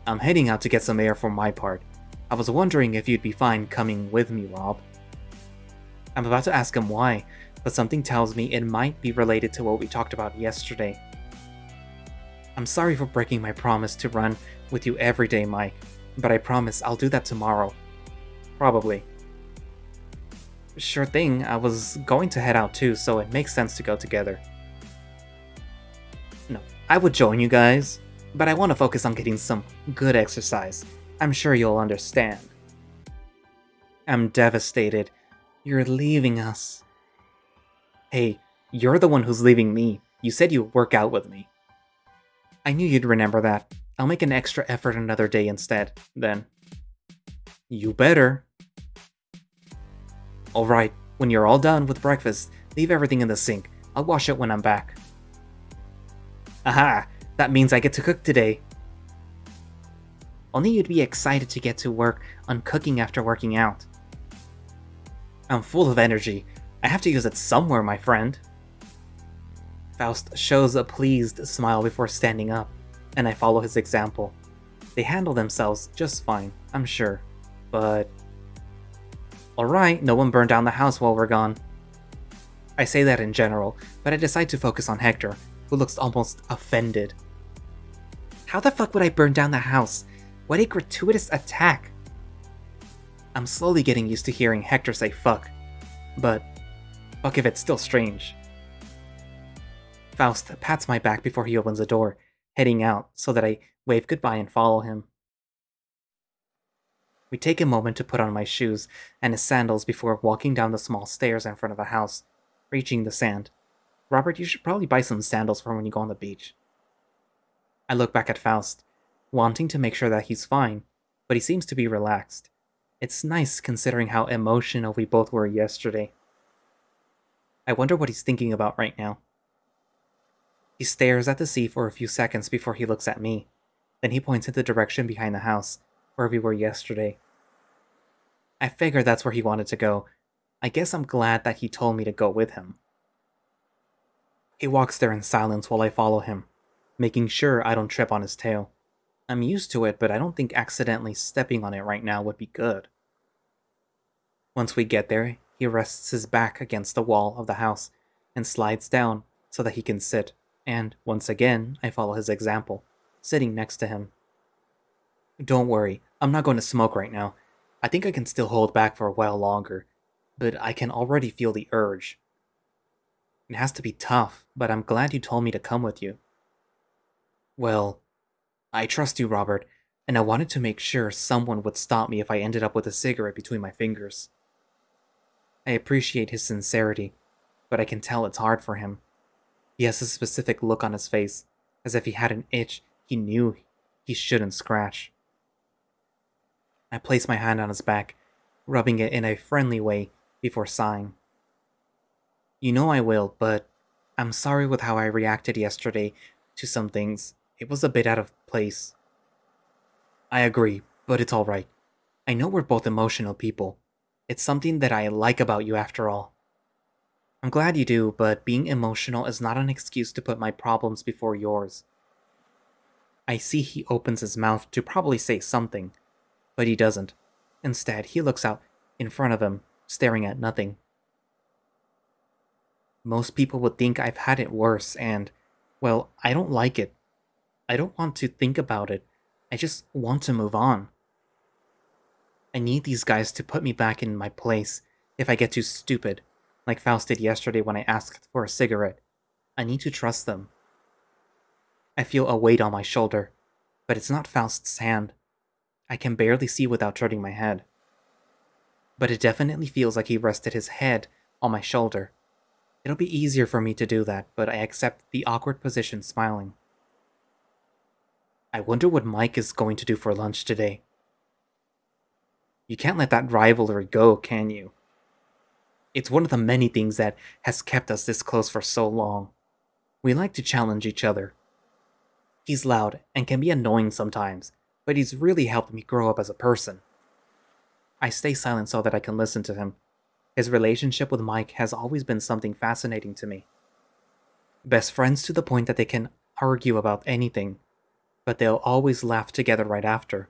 I'm heading out to get some air for my part. I was wondering if you'd be fine coming with me, Rob. I'm about to ask him why, but something tells me it might be related to what we talked about yesterday. I'm sorry for breaking my promise to run with you every day, Mike, but I promise I'll do that tomorrow. Probably. Sure thing, I was going to head out too, so it makes sense to go together. I would join you guys, but I want to focus on getting some good exercise. I'm sure you'll understand. I'm devastated. You're leaving us. Hey, you're the one who's leaving me. You said you'd work out with me. I knew you'd remember that. I'll make an extra effort another day instead, then. You better. Alright, when you're all done with breakfast, leave everything in the sink. I'll wash it when I'm back. Aha! That means I get to cook today. Only you'd be excited to get to work on cooking after working out. I'm full of energy. I have to use it somewhere, my friend. Faust shows a pleased smile before standing up, and I follow his example. They handle themselves just fine, I'm sure. But... Alright, no one burned down the house while we're gone. I say that in general, but I decide to focus on Hector, who looks almost offended. How the fuck would I burn down the house? What a gratuitous attack! I'm slowly getting used to hearing Hector say fuck, but fuck if it's still strange. Faust pats my back before he opens the door, heading out so that I wave goodbye and follow him. We take a moment to put on my shoes and his sandals before walking down the small stairs in front of the house, reaching the sand. Robert, you should probably buy some sandals for when you go on the beach. I look back at Faust, wanting to make sure that he's fine, but he seems to be relaxed. It's nice considering how emotional we both were yesterday. I wonder what he's thinking about right now. He stares at the sea for a few seconds before he looks at me. Then he points in the direction behind the house, where we were yesterday. I figure that's where he wanted to go. I guess I'm glad that he told me to go with him. He walks there in silence while I follow him, making sure I don't trip on his tail. I'm used to it, but I don't think accidentally stepping on it right now would be good. Once we get there, he rests his back against the wall of the house and slides down so that he can sit, and once again, I follow his example, sitting next to him. Don't worry, I'm not going to smoke right now. I think I can still hold back for a while longer, but I can already feel the urge. It has to be tough, but I'm glad you told me to come with you. Well, I trust you, Robert, and I wanted to make sure someone would stop me if I ended up with a cigarette between my fingers. I appreciate his sincerity, but I can tell it's hard for him. He has a specific look on his face, as if he had an itch he knew he shouldn't scratch. I place my hand on his back, rubbing it in a friendly way before sighing. You know I will, but I'm sorry with how I reacted yesterday to some things. It was a bit out of place. I agree, but it's alright. I know we're both emotional people. It's something that I like about you after all. I'm glad you do, but being emotional is not an excuse to put my problems before yours. I see he opens his mouth to probably say something, but he doesn't. Instead, he looks out in front of him, staring at nothing. Most people would think I've had it worse, and, well, I don't like it. I don't want to think about it. I just want to move on. I need these guys to put me back in my place if I get too stupid, like Faust did yesterday when I asked for a cigarette. I need to trust them. I feel a weight on my shoulder, but it's not Faust's hand. I can barely see without turning my head. But it definitely feels like he rested his head on my shoulder. It'll be easier for me to do that, but I accept the awkward position smiling. I wonder what Mike is going to do for lunch today. You can't let that rivalry go, can you? It's one of the many things that has kept us this close for so long. We like to challenge each other. He's loud and can be annoying sometimes, but he's really helped me grow up as a person. I stay silent so that I can listen to him. His relationship with Mike has always been something fascinating to me. Best friends to the point that they can argue about anything, but they'll always laugh together right after.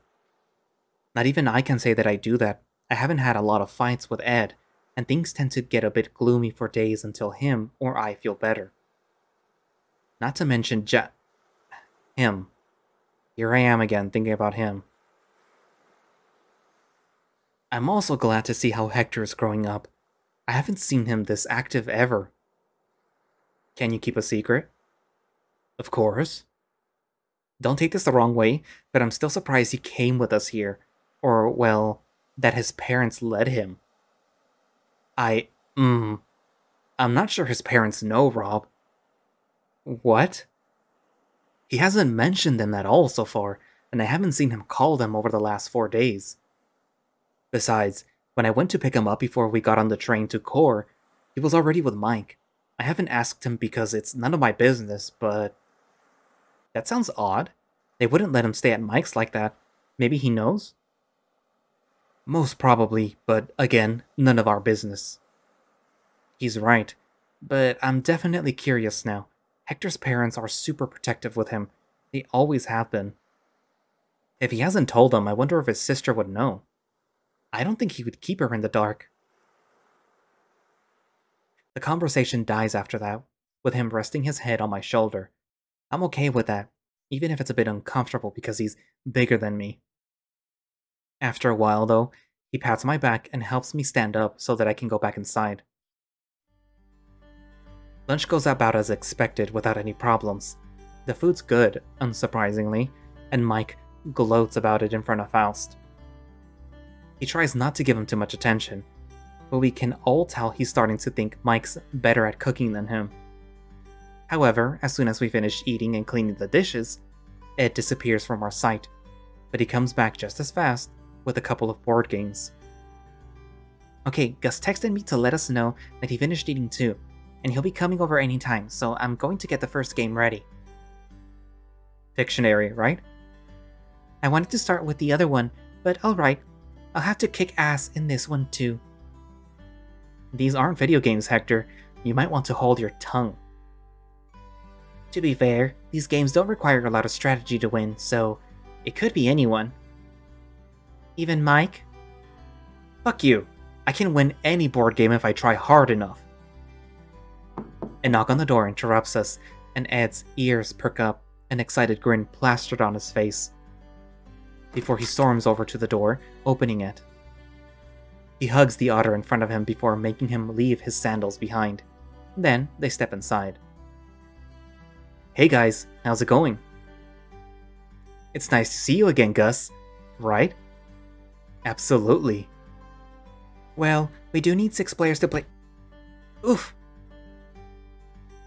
Not even I can say that I do that. I haven't had a lot of fights with Ed, and things tend to get a bit gloomy for days until him or I feel better. Not to mention Ja- him. Here I am again thinking about him. I'm also glad to see how Hector is growing up. I haven't seen him this active ever. Can you keep a secret? Of course. Don't take this the wrong way, but I'm still surprised he came with us here. Or, well, that his parents led him. I, mm, I'm not sure his parents know, Rob. What? He hasn't mentioned them at all so far, and I haven't seen him call them over the last four days. Besides, when I went to pick him up before we got on the train to Cor, he was already with Mike. I haven't asked him because it's none of my business, but that sounds odd. They wouldn't let him stay at Mike's like that. Maybe he knows? Most probably, but again, none of our business. He's right, but I'm definitely curious now. Hector's parents are super protective with him. They always have been. If he hasn't told them, I wonder if his sister would know. I don't think he would keep her in the dark. The conversation dies after that, with him resting his head on my shoulder. I'm okay with that, even if it's a bit uncomfortable because he's bigger than me. After a while, though, he pats my back and helps me stand up so that I can go back inside. Lunch goes about as expected without any problems. The food's good, unsurprisingly, and Mike gloats about it in front of Faust. He tries not to give him too much attention, but we can all tell he's starting to think Mike's better at cooking than him. However, as soon as we finish eating and cleaning the dishes, Ed disappears from our sight, but he comes back just as fast with a couple of board games. Okay, Gus texted me to let us know that he finished eating too, and he'll be coming over anytime, so I'm going to get the first game ready. Pictionary, right? I wanted to start with the other one, but alright, I'll have to kick ass in this one too. These aren't video games, Hector. You might want to hold your tongue. To be fair, these games don't require a lot of strategy to win, so it could be anyone. Even Mike? Fuck you. I can win any board game if I try hard enough. A knock on the door interrupts us, and Ed's ears perk up, an excited grin plastered on his face. Before he storms over to the door, opening it. He hugs the otter in front of him before making him leave his sandals behind. Then they step inside. Hey guys, how's it going? It's nice to see you again, Gus. Right? Absolutely. Well, we do need six players to play. Oof!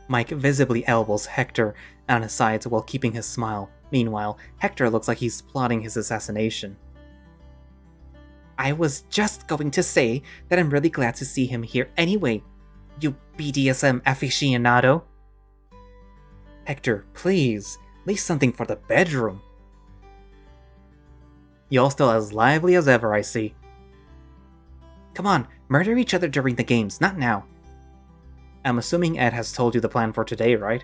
Mike visibly elbows Hector on his sides while keeping his smile. Meanwhile, Hector looks like he's plotting his assassination. I was just going to say that I'm really glad to see him here anyway, you BDSM aficionado. Hector, please, leave something for the bedroom. Y'all still as lively as ever, I see. Come on, murder each other during the games, not now. I'm assuming Ed has told you the plan for today, right?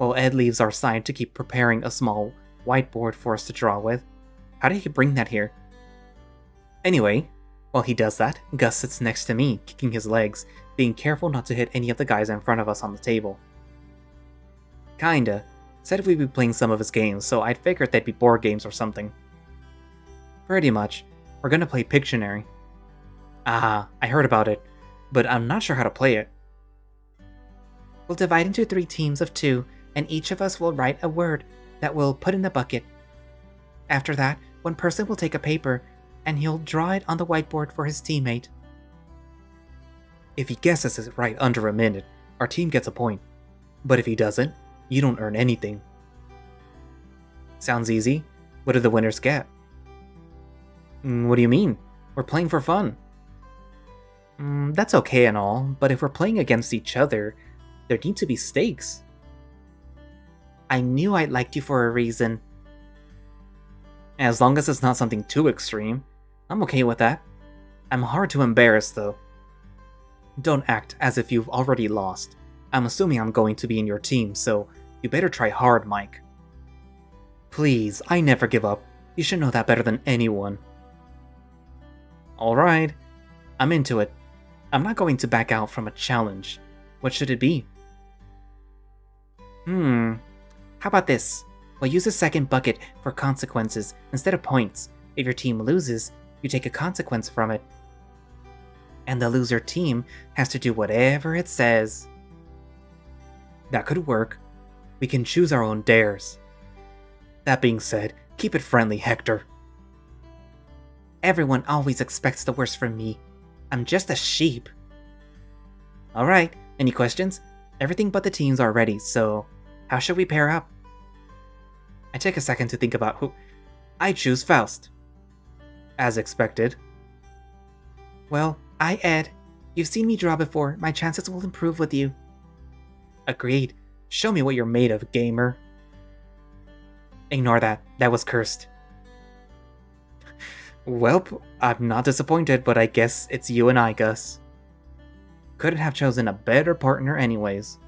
Well, Ed leaves our side to keep preparing a small whiteboard for us to draw with. How did he bring that here? Anyway, while he does that, Gus sits next to me, kicking his legs, being careful not to hit any of the guys in front of us on the table. Kinda. Said we'd be playing some of his games, so I'd figured they'd be board games or something. Pretty much. We're gonna play Pictionary. Ah, I heard about it, but I'm not sure how to play it. We'll divide into three teams of two, and each of us will write a word that we'll put in the bucket. After that, one person will take a paper and he'll draw it on the whiteboard for his teammate. If he guesses it right under a minute, our team gets a point. But if he doesn't, you don't earn anything. Sounds easy. What do the winners get? Mm, what do you mean? We're playing for fun. Mm, that's okay and all, but if we're playing against each other, there need to be stakes. I knew I liked you for a reason. As long as it's not something too extreme, I'm okay with that. I'm hard to embarrass, though. Don't act as if you've already lost. I'm assuming I'm going to be in your team, so you better try hard, Mike. Please, I never give up. You should know that better than anyone. Alright, I'm into it. I'm not going to back out from a challenge. What should it be? Hmm, how about this? We'll use a second bucket for consequences instead of points. If your team loses, you take a consequence from it. And the loser team has to do whatever it says. That could work. We can choose our own dares. That being said, keep it friendly, Hector. Everyone always expects the worst from me. I'm just a sheep. Alright, any questions? Everything but the teams are ready, so how should we pair up? I take a second to think about who. I choose Faust. As expected. Well, I Ed. You've seen me draw before, my chances will improve with you. Agreed. Show me what you're made of, gamer. Ignore that. That was cursed. *laughs* Welp, I'm not disappointed, but I guess it's you and I, Gus. Couldn't have chosen a better partner anyways.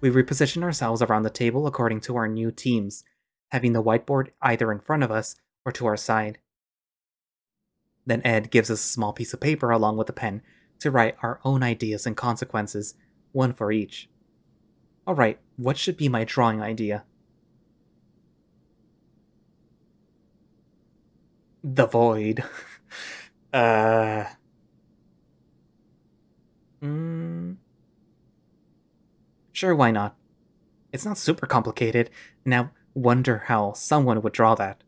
We reposition ourselves around the table according to our new teams, having the whiteboard either in front of us or to our side. Then Ed gives us a small piece of paper along with a pen to write our own ideas and consequences, one for each. Alright, what should be my drawing idea? The void. *laughs* uh. Mm. Sure, why not? It's not super complicated, Now, wonder how someone would draw that.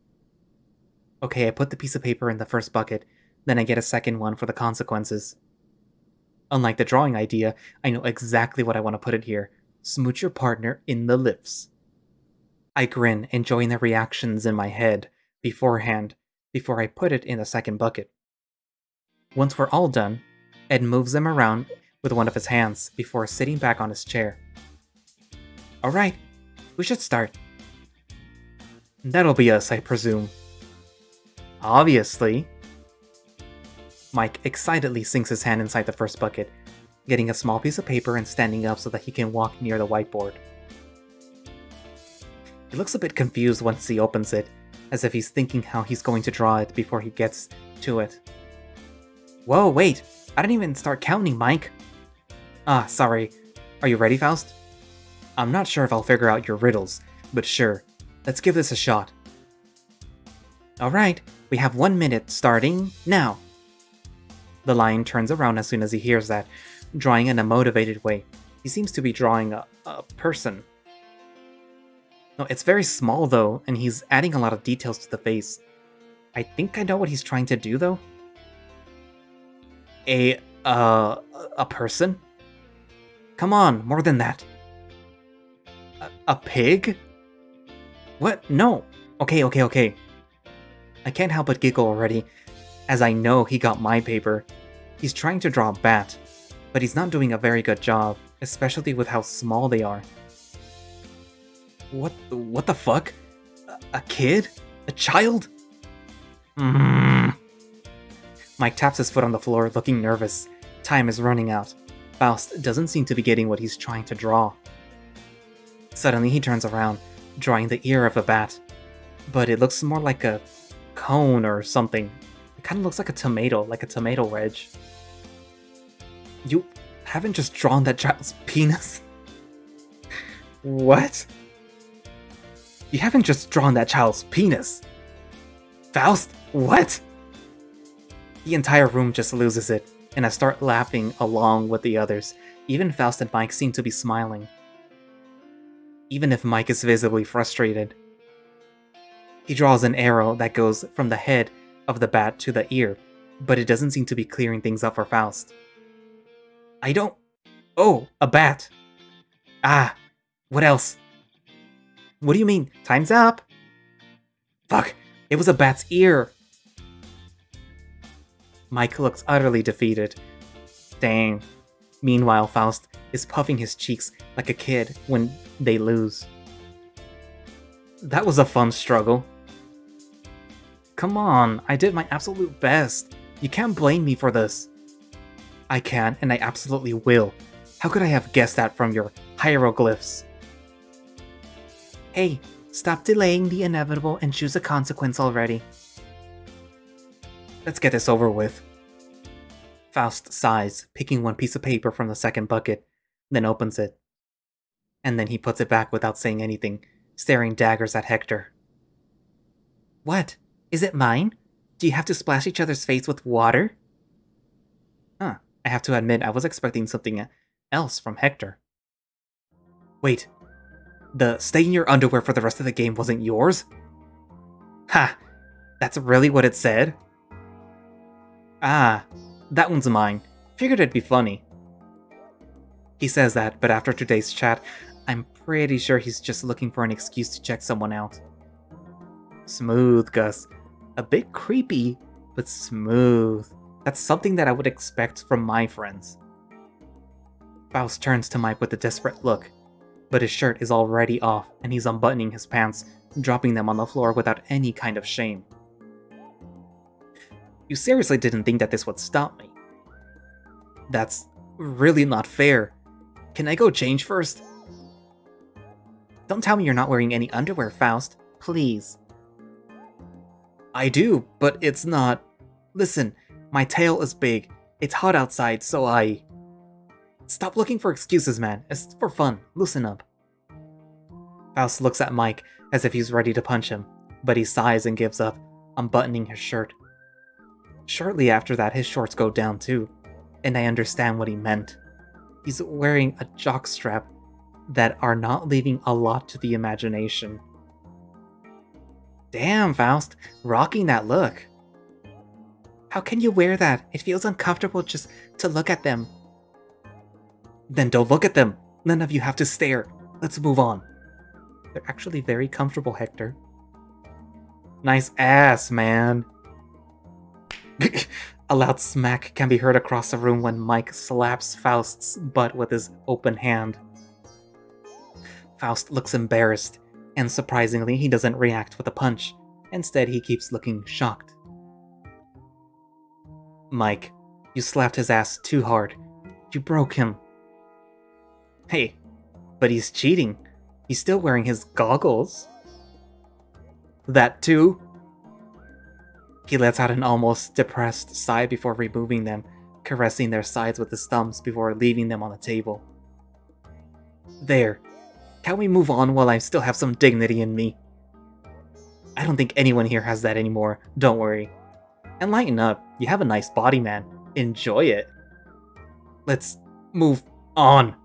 Okay, I put the piece of paper in the first bucket, then I get a second one for the consequences. Unlike the drawing idea, I know exactly what I want to put it here. Smooch your partner in the lips. I grin, enjoying the reactions in my head beforehand, before I put it in the second bucket. Once we're all done, Ed moves them around with one of his hands before sitting back on his chair. Alright, we should start. That'll be us, I presume. Obviously. Mike excitedly sinks his hand inside the first bucket, getting a small piece of paper and standing up so that he can walk near the whiteboard. He looks a bit confused once he opens it, as if he's thinking how he's going to draw it before he gets to it. Whoa, wait! I didn't even start counting, Mike! Ah, sorry. Are you ready, Faust? I'm not sure if I'll figure out your riddles, but sure. Let's give this a shot. Alright, we have one minute starting now. The lion turns around as soon as he hears that, drawing in a motivated way. He seems to be drawing a, a person. No, it's very small though, and he's adding a lot of details to the face. I think I know what he's trying to do though. A, uh, a person? Come on, more than that. A, a pig? What? No. Okay, okay, okay. I can't help but giggle already, as I know he got my paper. He's trying to draw a bat, but he's not doing a very good job, especially with how small they are. What what the fuck? A, a kid? A child? Mm. Mike taps his foot on the floor, looking nervous. Time is running out. Faust doesn't seem to be getting what he's trying to draw. Suddenly he turns around, drawing the ear of a bat. But it looks more like a cone or something. It kind of looks like a tomato, like a tomato wedge. You haven't just drawn that child's *laughs* penis? what? You haven't just drawn that child's penis. Faust, what? The entire room just loses it, and I start laughing along with the others. Even Faust and Mike seem to be smiling. even if Mike is visibly frustrated. He draws an arrow that goes from the head of the bat to the ear, but it doesn't seem to be clearing things up for Faust. I don't. Oh, a bat. Ah, what else? What do you mean? Time's up. Fuck, it was a bat's ear. Mike looks utterly defeated. Dang. Meanwhile, Faust is puffing his cheeks like a kid when they lose. That was a fun struggle. Come on, I did my absolute best. You can't blame me for this. I can, and I absolutely will. How could I have guessed that from your hieroglyphs? Hey, stop delaying the inevitable and choose a consequence already. Let's get this over with. Faust sighs, picking one piece of paper from the second bucket, then opens it. And then he puts it back without saying anything, staring daggers at Hector. What? Is it mine? Do you have to splash each other's face with water? Huh, I have to admit I was expecting something uh, else from Hector. Wait, the stay in your underwear for the rest of the game wasn't yours? Ha! That's really what it said? Ah, that one's mine. Figured it'd be funny. He says that, but after today's chat, I'm pretty sure he's just looking for an excuse to check someone out. Smooth, Gus. A bit creepy, but smooth. That's something that I would expect from my friends. Faust turns to Mike with a desperate look, but his shirt is already off and he's unbuttoning his pants, dropping them on the floor without any kind of shame. You seriously didn't think that this would stop me? That's really not fair. Can I go change first? Don't tell me you're not wearing any underwear, Faust. Please. I do, but it's not. Listen, my tail is big. It's hot outside, so I. Stop looking for excuses, man. It's for fun. Loosen up. Faust looks at Mike as if he's ready to punch him, but he sighs and gives up, unbuttoning his shirt. Shortly after that, his shorts go down too, and I understand what he meant. He's wearing a jockstrap that are not leaving a lot to the imagination. Damn, Faust, rocking that look. How can you wear that? It feels uncomfortable just to look at them. Then don't look at them. None of you have to stare. Let's move on. They're actually very comfortable, Hector. Nice ass, man. *laughs* A loud smack can be heard across the room when Mike slaps Faust's butt with his open hand. Faust looks embarrassed, and surprisingly, he doesn't react with a punch. Instead, he keeps looking shocked. Mike, you slapped his ass too hard. You broke him. Hey, but he's cheating. He's still wearing his goggles. That too? He lets out an almost depressed sigh before removing them, caressing their sides with his thumbs before leaving them on the table. There. Can we move on while I still have some dignity in me? I don't think anyone here has that anymore, don't worry. And lighten up, you have a nice body, man. Enjoy it. Let's move on.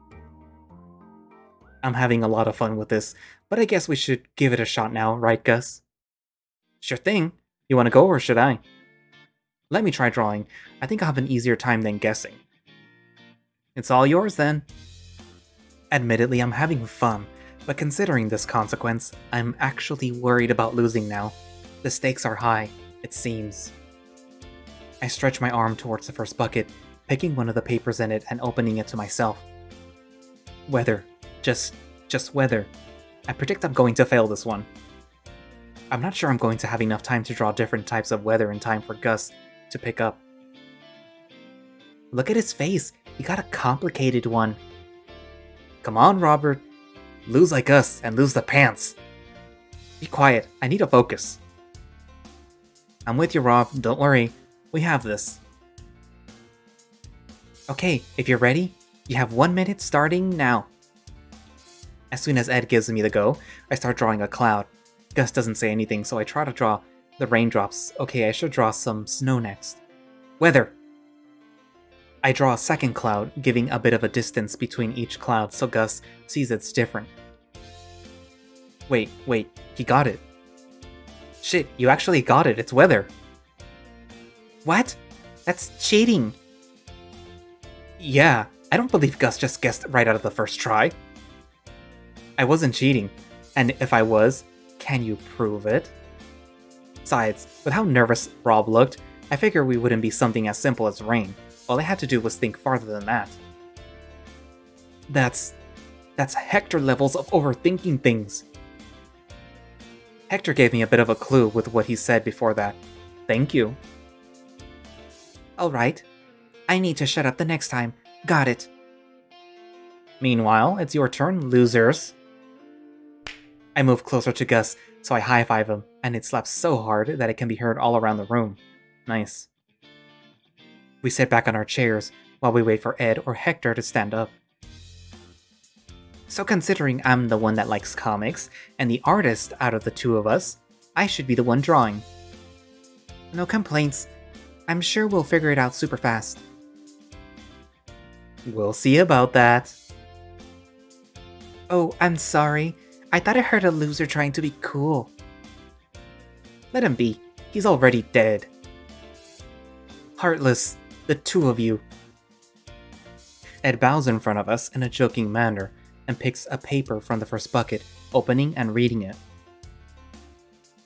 I'm having a lot of fun with this, but I guess we should give it a shot now, right, Gus? Sure thing. You want to go, or should I? Let me try drawing. I think I'll have an easier time than guessing. It's all yours, then. Admittedly, I'm having fun, but considering this consequence, I'm actually worried about losing now. The stakes are high, it seems. I stretch my arm towards the first bucket, picking one of the papers in it and opening it to myself. Weather. Just, just weather. I predict I'm going to fail this one. I'm not sure I'm going to have enough time to draw different types of weather in time for Gus to pick up. Look at his face. He got a complicated one. Come on, Robert. Lose like us and lose the pants. Be quiet. I need to focus. I'm with you, Rob. Don't worry. We have this. Okay, if you're ready, you have one minute starting now. As soon as Ed gives me the go, I start drawing a cloud. Gus doesn't say anything, so I try to draw the raindrops. Okay, I should draw some snow next. Weather! I draw a second cloud, giving a bit of a distance between each cloud so Gus sees it's different. Wait, wait, he got it. Shit, you actually got it, it's weather. What? That's cheating. Yeah, I don't believe Gus just guessed right out of the first try. I wasn't cheating, and if I was, can you prove it? Besides, with how nervous Rob looked, I figured we wouldn't be something as simple as rain. All I had to do was think farther than that. That's... that's Hector levels of overthinking things. Hector gave me a bit of a clue with what he said before that. Thank you. Alright. I need to shut up the next time. Got it. Meanwhile, it's your turn, losers. I move closer to Gus, so I high five him, and it slaps so hard that it can be heard all around the room. Nice. We sit back on our chairs while we wait for Ed or Hector to stand up. So considering I'm the one that likes comics, and the artist out of the two of us, I should be the one drawing. No complaints. I'm sure we'll figure it out super fast. We'll see about that. Oh, I'm sorry. I thought I heard a loser trying to be cool. Let him be. He's already dead. Heartless, the two of you. Ed bows in front of us in a joking manner and picks a paper from the first bucket, opening and reading it.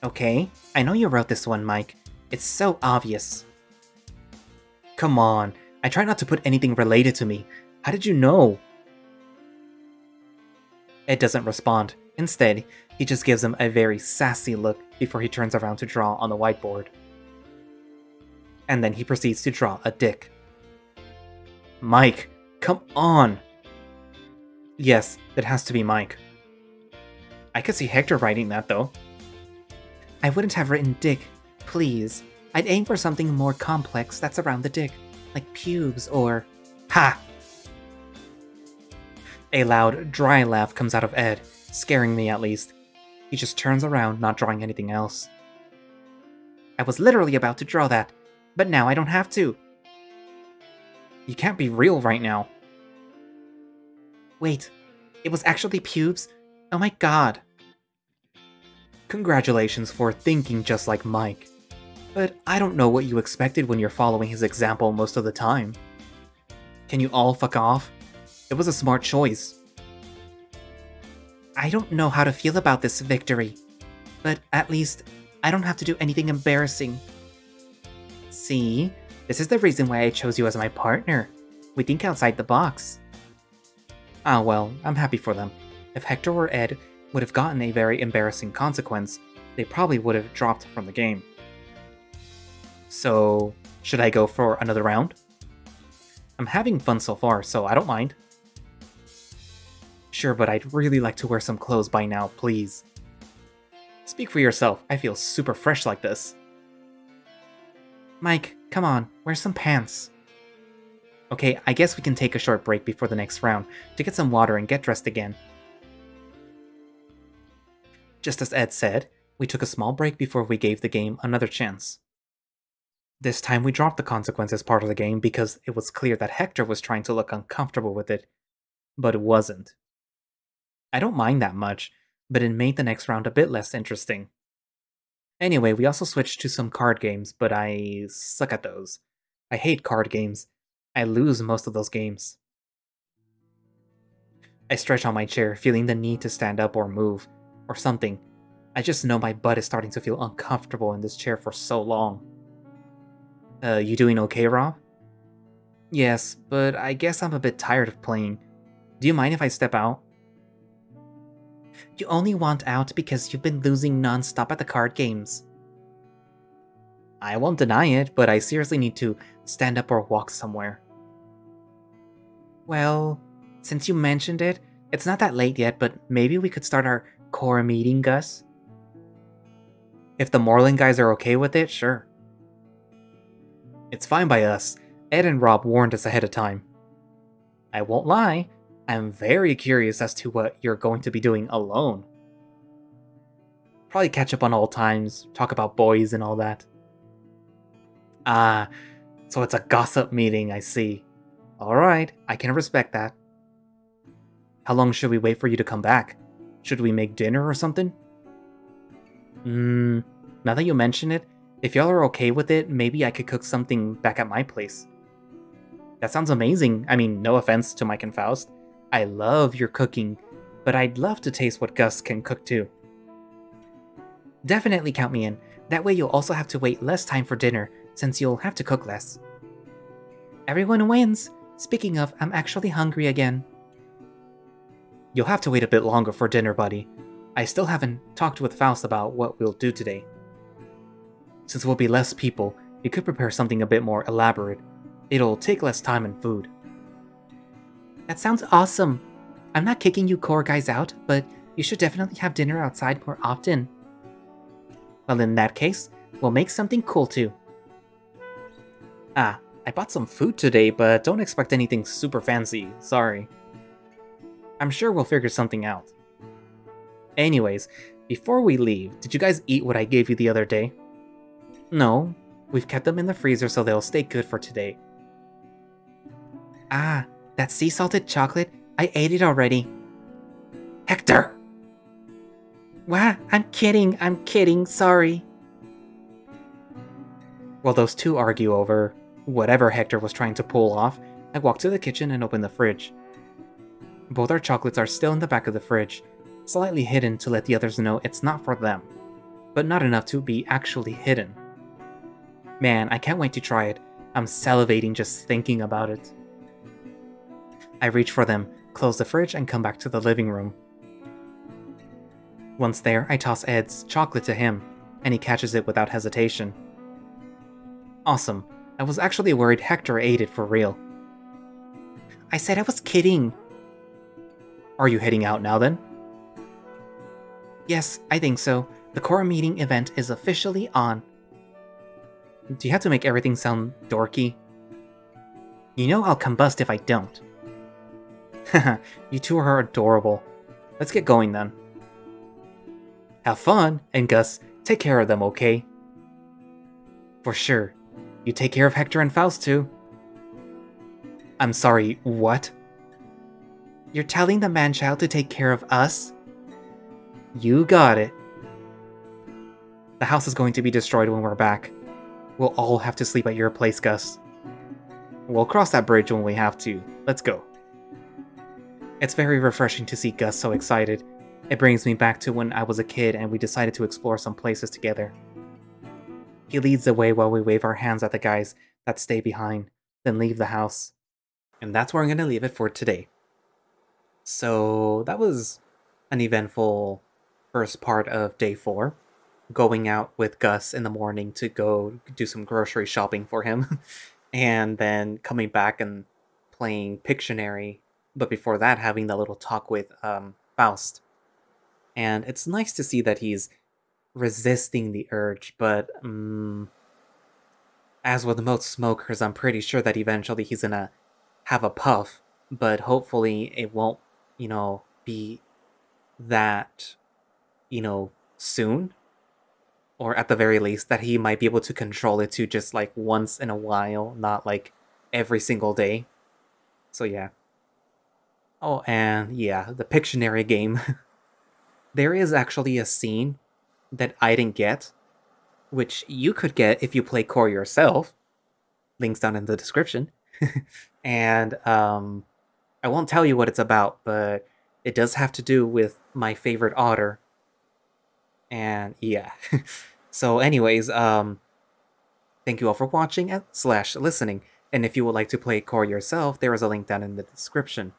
Okay, I know you wrote this one, Mike. It's so obvious. Come on, I try not to put anything related to me. How did you know? Ed doesn't respond. Instead, he just gives him a very sassy look before he turns around to draw on the whiteboard. And then he proceeds to draw a dick. Mike, come on! Yes, it has to be Mike. I could see Hector writing that though. I wouldn't have written dick, please. I'd aim for something more complex that's around the dick, like pubes or... Ha! A loud, dry laugh comes out of Ed, scaring me at least. He just turns around, not drawing anything else. I was literally about to draw that, but now I don't have to. You can't be real right now. Wait, it was actually pubes? Oh my god. Congratulations for thinking just like Mike. But I don't know what you expected when you're following his example most of the time. Can you all fuck off? It was a smart choice. I don't know how to feel about this victory, but at least I don't have to do anything embarrassing. See, this is the reason why I chose you as my partner. We think outside the box. Ah well, I'm happy for them. If Hector or Ed would have gotten a very embarrassing consequence, they probably would have dropped from the game. So, should I go for another round? I'm having fun so far, so I don't mind. Sure, but I'd really like to wear some clothes by now, please. Speak for yourself, I feel super fresh like this. Mike, come on, wear some pants. Okay, I guess we can take a short break before the next round to get some water and get dressed again. Just as Ed said, we took a small break before we gave the game another chance. This time we dropped the consequences part of the game because it was clear that Hector was trying to look uncomfortable with it, but it wasn't. I don't mind that much, but it made the next round a bit less interesting. Anyway, we also switched to some card games, but I suck at those. I hate card games. I lose most of those games. I stretch on my chair, feeling the need to stand up or move, or something. I just know my butt is starting to feel uncomfortable in this chair for so long. Uh, you doing okay, Rob? Yes, but I guess I'm a bit tired of playing. Do you mind if I step out? You only want out because you've been losing non-stop at the card games. I won't deny it, but I seriously need to stand up or walk somewhere. Well, since you mentioned it, it's not that late yet, but maybe we could start our Cor meeting, Gus? If the Moreland guys are okay with it, sure. It's fine by us. Ed and Rob warned us ahead of time. I won't lie, I'm very curious as to what you're going to be doing alone. Probably catch up on old times, talk about boys and all that. Ah, so it's a gossip meeting, I see. Alright, I can respect that. How long should we wait for you to come back? Should we make dinner or something? Mmm, now that you mention it, if y'all are okay with it, maybe I could cook something back at my place. That sounds amazing. I mean, no offense to Mike and Faust. I love your cooking, but I'd love to taste what Gus can cook too. Definitely count me in. That way you'll also have to wait less time for dinner, since you'll have to cook less. Everyone wins! Speaking of, I'm actually hungry again. You'll have to wait a bit longer for dinner, buddy. I still haven't talked with Faust about what we'll do today. Since we'll be less people, we could prepare something a bit more elaborate. It'll take less time and food. That sounds awesome. I'm not kicking you core guys out, but you should definitely have dinner outside more often. Well, in that case, we'll make something cool too. Ah, I bought some food today, but don't expect anything super fancy, sorry. I'm sure we'll figure something out. Anyways, before we leave, did you guys eat what I gave you the other day? No, we've kept them in the freezer so they'll stay good for today. Ah, that sea salted chocolate, I ate it already. Hector! What? I'm kidding, I'm kidding, sorry. While those two argue over whatever Hector was trying to pull off, I walk to the kitchen and open the fridge. Both our chocolates are still in the back of the fridge, slightly hidden to let the others know it's not for them, but not enough to be actually hidden. Man, I can't wait to try it. I'm salivating just thinking about it. I reach for them, close the fridge, and come back to the living room. Once there, I toss Ed's chocolate to him, and he catches it without hesitation. Awesome. I was actually worried Hector ate it for real. I said I was kidding. Are you heading out now then? Yes, I think so. The core meeting event is officially on. Do you have to make everything sound dorky? You know I'll combust if I don't. *laughs* You two are adorable. Let's get going then. Have fun, and Gus, take care of them, okay? For sure. You take care of Hector and Faust too. I'm sorry, what? You're telling the man-child to take care of us? You got it. The house is going to be destroyed when we're back. We'll all have to sleep at your place, Gus. We'll cross that bridge when we have to. Let's go. It's very refreshing to see Gus so excited. It brings me back to when I was a kid and we decided to explore some places together. He leads the way while we wave our hands at the guys that stay behind, then leave the house. And that's where I'm going to leave it for today. So that was an eventful first part of day four. Going out with Gus in the morning to go do some grocery shopping for him, *laughs* and then coming back and playing Pictionary. But before that, having that little talk with um, Faust. And it's nice to see that he's resisting the urge, but um, as with most smokers, I'm pretty sure that eventually he's gonna have a puff, but hopefully it won't, you know, be that, you know, soon. Or at the very least, that he might be able to control it to just like once in a while, not like every single day. So yeah. Oh, and yeah, the Pictionary game. *laughs* there is actually a scene that I didn't get, which you could get if you play Cor yourself. Links down in the description. *laughs* and um, I won't tell you what it's about, but it does have to do with my favorite otter. And yeah. *laughs* so anyways, um, thank you all for watching and slash listening. And if you would like to play Cor yourself, there is a link down in the description.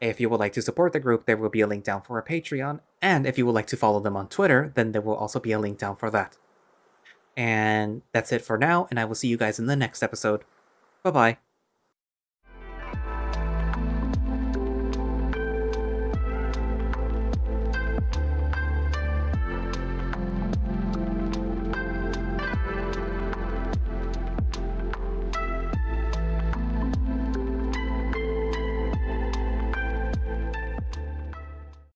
If you would like to support the group, there will be a link down for a Patreon. And if you would like to follow them on Twitter, then there will also be a link down for that. And that's it for now, and I will see you guys in the next episode. Bye bye.